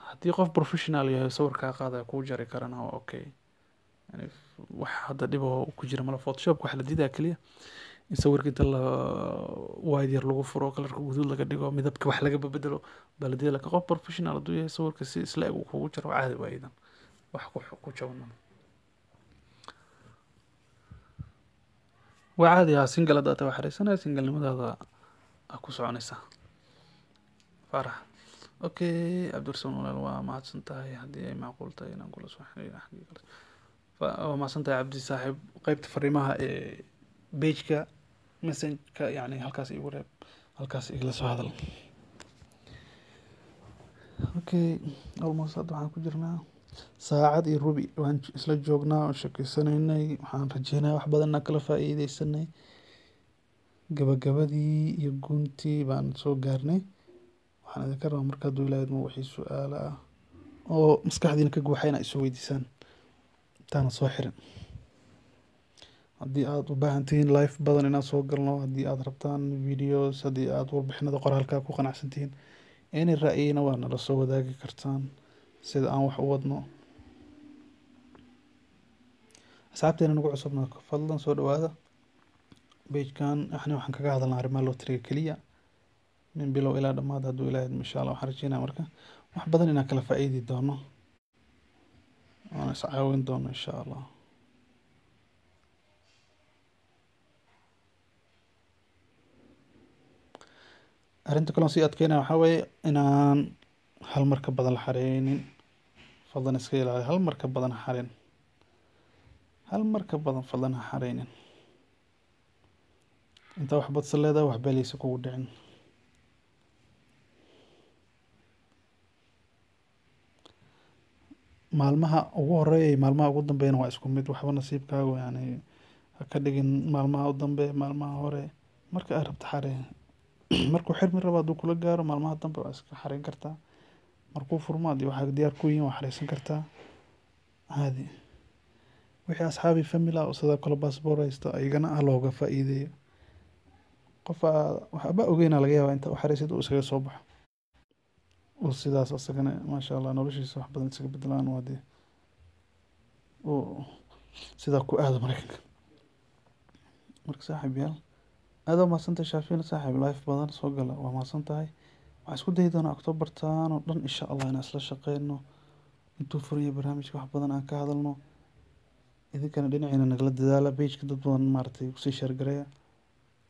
Haddii qof professional yahay sawirkaa qaadaya kuu jari karana okay. Yani wax hadda dhiboo ku jira mala photoshop waxa la diidaa keliya in sawirka inta la wide yar lagu furo kalarka guduud laga dhigo midabka wax laga bedelo baa la diida laakiin qof professional hadduu yahay sawirka si isla eg kugu jaro caadi waa wax ku jaban waa caadi ah single waa xariisanaya singalnimadaada ku soconaysaa farax okay cabdirasmaan walaal waa mahadsan tahay. Haddii ay macquul tahay inaan kula soo waa mahadsan tahay cabdi saaxiib qeybta fariimaha ee bageka messageka yani halkaas igu reeb halkaas igala soo hadal. Okay almost hadda waxaan ku jirnaa. Saacad iyo rubi waan isla joognaa oo shekeysanaynay waxaan rajeynaya wax badan inaan kala faa'iideysanay gabagabadii iyo guntii baan soo gaarnay waxaan idinka rabaa marka hadduu ilaahay idmo wixii su'aalo ah oo maskaxdiina ka guuxa inaa isu weydiisaan. Intaana soo xirin. Haddii aada u baahan tihiin life badan inaan soo galno haddii aada rabtaan videos haddii aada warbixinada qoraalkaa ku qanacsan tihiin any ra'yina waa nala soo wadaagi kartaan sida aan wax u wadno. Asxaabteena nagu cusubna fadlan soo dhawaada bagekan axni waxaan kaga hadalnaa arrimaha lootriga keliya min bilow ilaa dhammaad hadduu ilaahay idmo insha allah waxaan rajeynaya marka. Wax badan inaan kala faa'iidi doono. Oona is caawin doono insha allah arrinta kaloon sii adkeynaya waxaa weeye inaan hal mar badan la xareynin fadlan iska ilaali hal mar badan ha xarin hal mar ka badan fadlan ha xareynin intaa wax badsa leedahay wax beeleysa kugu dhicin maalmaha ugu horreeya iyo maalmaha ugu dambeyna waa isku mid waxba nasiibkaagu yani ha ka dhigin maalmaha u dambe maalmaha hore. Marka aad rabta xareen markuu xirmi rabo hadduu kula gaaro maalmaha dambe waa iska xareyn kartaa. Markuu furmo haddii waxaa diyaar ku yihiin waa xareysan kartaa. Caadi wixii asxaabi famila oo sidoo kale baasboor haysto ayagana ah looga faa'iideeyo. Qof waxba ogeyna laga yaabaa inta u xareysid uu iskaga soo baxo uu sidaas isagana maasha allah noloshiisa wax badan isaga bedelaan waa dee uu sidaa ku aado mareykanka marka saaxiib yaal aada waa mahadsan shaafiina saaxiib life badan soo gala waa mahadsan tahay waxaan isku dayi doonaa octobartan oo dhan insha allah inaan isla shaqeyno intuu furaya barnaamijka wax badan aan ka hadalno idinkana dhinaciina nagala dadaala bageka dad badan maaragtay ku sii sheergareya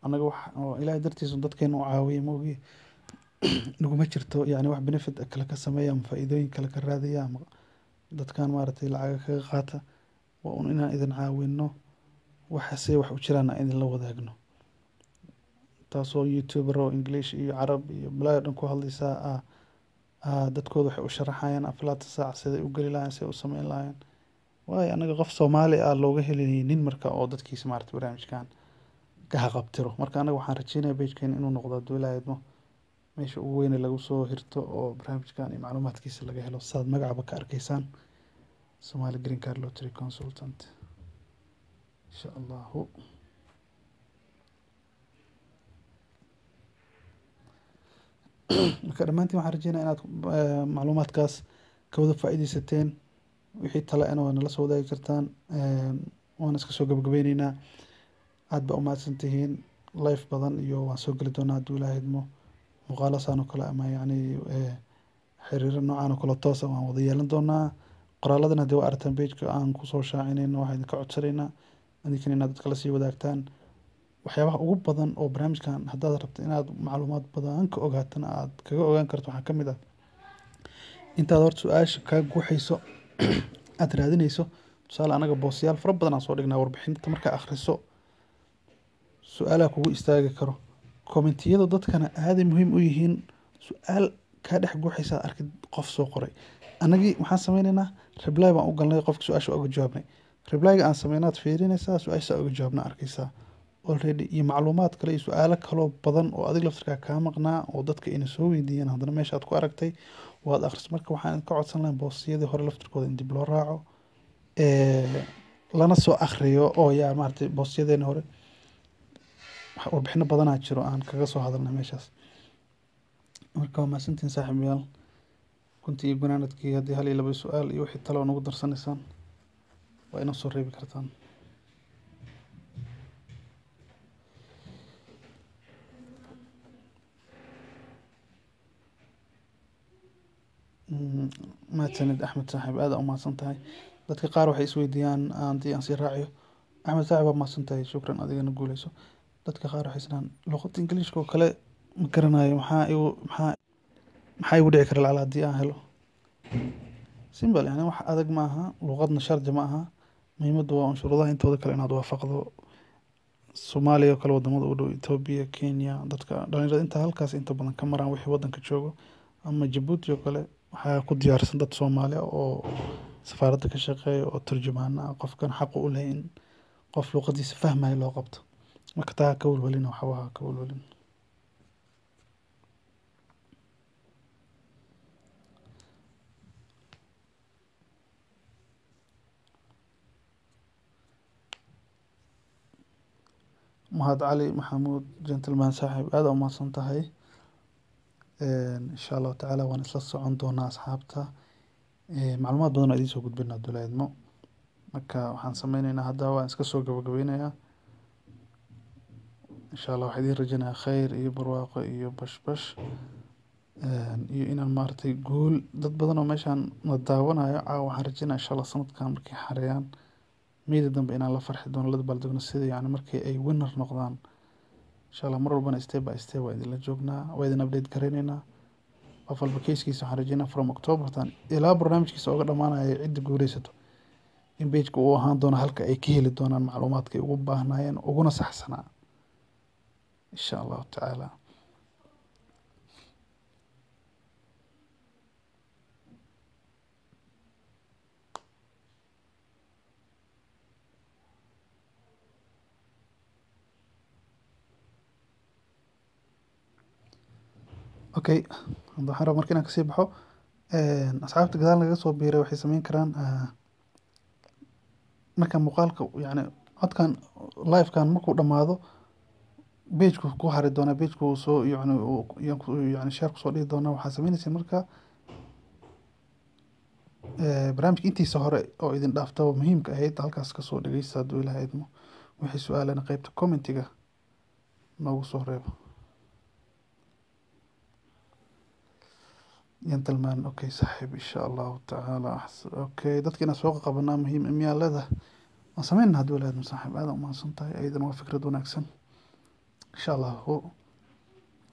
annaga wax ilaahay dartiisu dadkeena u caawiya ma naguma jirto yani wax benefit kale ka sameeya ama faa-iidooyin kale ka raadaya ama dadkan maaragtay lacaga kaga qaata waa un inaan idin caawino waxase wax u jiraan aan idinla wadaagno. Taasoo youtuber oo english iyo carab iyo balaayo dhan ku hadlaysaa ah dadkooda waxay u sharaxayaan aflaata saac siday u geli lahayen siday u sameyn lahayen waayo annaga qof soomaali ah looga helinayay nin marka oo dadkiisa maarata barnaamijkan ka haqabtiro marka annaga waxaan rajeynaya bejkeena inuu noqdo hadduu ilaahay meesha ugu weyne lagu soo hirto oo barnaamijkan iyo macluumaadkiisa laga helo saad magacaba ka arkeysaan somali green card lottery consultant. Insha allahu marka dhammaantiin waxaan rajeynaya inaad macluumaadkaas ka wada faa-ideysateen wixii tale ana waa nala soo wadaagi kartaan waan iska soo gabagabeyneynaa. Aada baa umahadsan tihiin life badan iyo waan soo geli doonaa hadduu ilaaha idmo muuqaalasaan oo kale ama yacni xiriiro noocan oo kale toosa waan wada yeelan doonaa. Qoraaladana haddii waa aragtaan bejka aan ku soo shaacinayno waxaan idinka codsanaynaa idinkana inaad dadka la sii wadaagtaan. Waxyaabaha ugu badan oo barnaamijkan haddaad rabto inaad macluumaad badan ka ogaatana aad kaga ogaan karto waxaa ka mid ah. Intaad horta su'aasha kaa guuxayso aada raadinayso tusaale anaga boosyaal fara badan aan soo dhignaa warbixinta markaa akhriso su'aalaha kugu istaagi karo kommentiyada dadkana aaday muhiim u yihiin su'aal kaa dhex guuxaysaa arkid qof soo qoray. Anagii maxaan sameyneynaa reply baan u galnay qofka su'aasha uga jawaabnay. Replyga aan sameynaad fiirinaysaa su'aasha uga jawaabna arkaysaa already iyo macluumaad kale iyo su'aalo kaloo badan oo adig laftirkaa kaa maqnaa oo dadka ina soo weydiiyeen haddana meesha aad ku aragtay waad akhris. Marka waxaan ka codsan lahayn boostiyadii hore laftirkooda in dib loo raaco lana soo akhriyo. Oo yaa maaragtay boostiyadeeni hore warbixino badanaa jiro aan kaga soo hadalnay meeshaas. Marka waa mahadsantiin saaxiibayaal. Kuntii iyo gunaanadkii haddii hal iyo laba su'aal iyo wixii talo nagu darsanaysaan waa inoo soo reebi kartaan. Mahadsanid axmed saaxiib aada mahadsan tahay. Dadka qaar waxay isweydiiyaan haddii aan sii raaciyo. Axmed saaxiib waa mahadsan tahay. Shukran adigana guuleyso dadka qaar waxay isdhahaan luqadda ingiliishka oo kale ma garanayo maxaa igu maxaa maxaa igu dhici kara lacala haddii aan helo? Simbal yani wax adag ma aha luqadna shardi ma aha. Muhiimaddu waa un shuruudaha intooda kale inaad waafaqdo. Soomaaliya oo kale waddamada u dhow etoobiya kenya dadka dhalinyarada inta halkaas inta badan ka maraan wixii wadanka joogo. Ama jabuuti oo kale waxaa ku diyaarsan dad soomaali oo safaaradda ka shaqeeya oo turjumaana qofkan xaqu u leh in qof luqadiisa fahmaya loo qabto marka taa ka welwelina waxba ka welwelin. Mahad cali maxamuud gentleman saaxiib aada u mahadsan tahay. Insha allahu tacaala waan isla socon doonaa asxaabta. Macluumaad badan oo idiin soo gudbinaa dula idmo marka waxaan sameyneynaa hadda waan iska soo gabagabeynayaa insha allah waxaa idiin rajeynayaa kheyr iyo barwaaqo iyo bashbash iyo inaan maaragtay guul. Dad badan oo na daawanayo caawa waxaan rajeynaya insha sanadkan markay xareeyaan meyda dambe inaan la farxi doono la dabaaldegno sida yani markii ay winner noqdaan. Insha mar walbana step by step waa idinla joognaa waa idin update gareyneynaa qof walba keiskiisa waxaan rajeynaa from october tan ilaa barnaamijkiisa oga dhamaanaya cidda guuleysato in pageka uu ahaan doono halka ay ka heli doonaan macluumaadka ugu baahnaayeen uguna saxsanaa insha allahu tacaala okay hadda waxaan rabaa marka inaan ka sii baxo asxaabta gadaal nagaga soo biiray waxay sameyn karaan marka muuqaalka yani codkan livekan markuu dhamaado pagku ku hari doonaa pagku soo yani share ku soo dhigi doonaa waxaa sameynaysa marka barnaamijka intiisa hore oo idin dhaaftaba muhiimka ahayd halkaas ka soo dhegeysta hadduu ilaha idmo. Wixii su'aalana qeybta commentiga noogu soo reebo. Gentleman okay saaxiib insha allahu tacaala okay dadka inaan soo qabanaa muhiim miyaa leedahay? Waan sameynaa hadduu ilaha idmo saaxiib aada umahadsan tahay ayadana waa fikrad wanaagsan insha allahu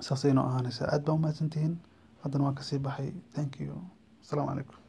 saasay noo ahaanaysaa. Aad baa umahadsan tihiin haddana waan ka sii baxay. Thank you. Asalaamu calaykum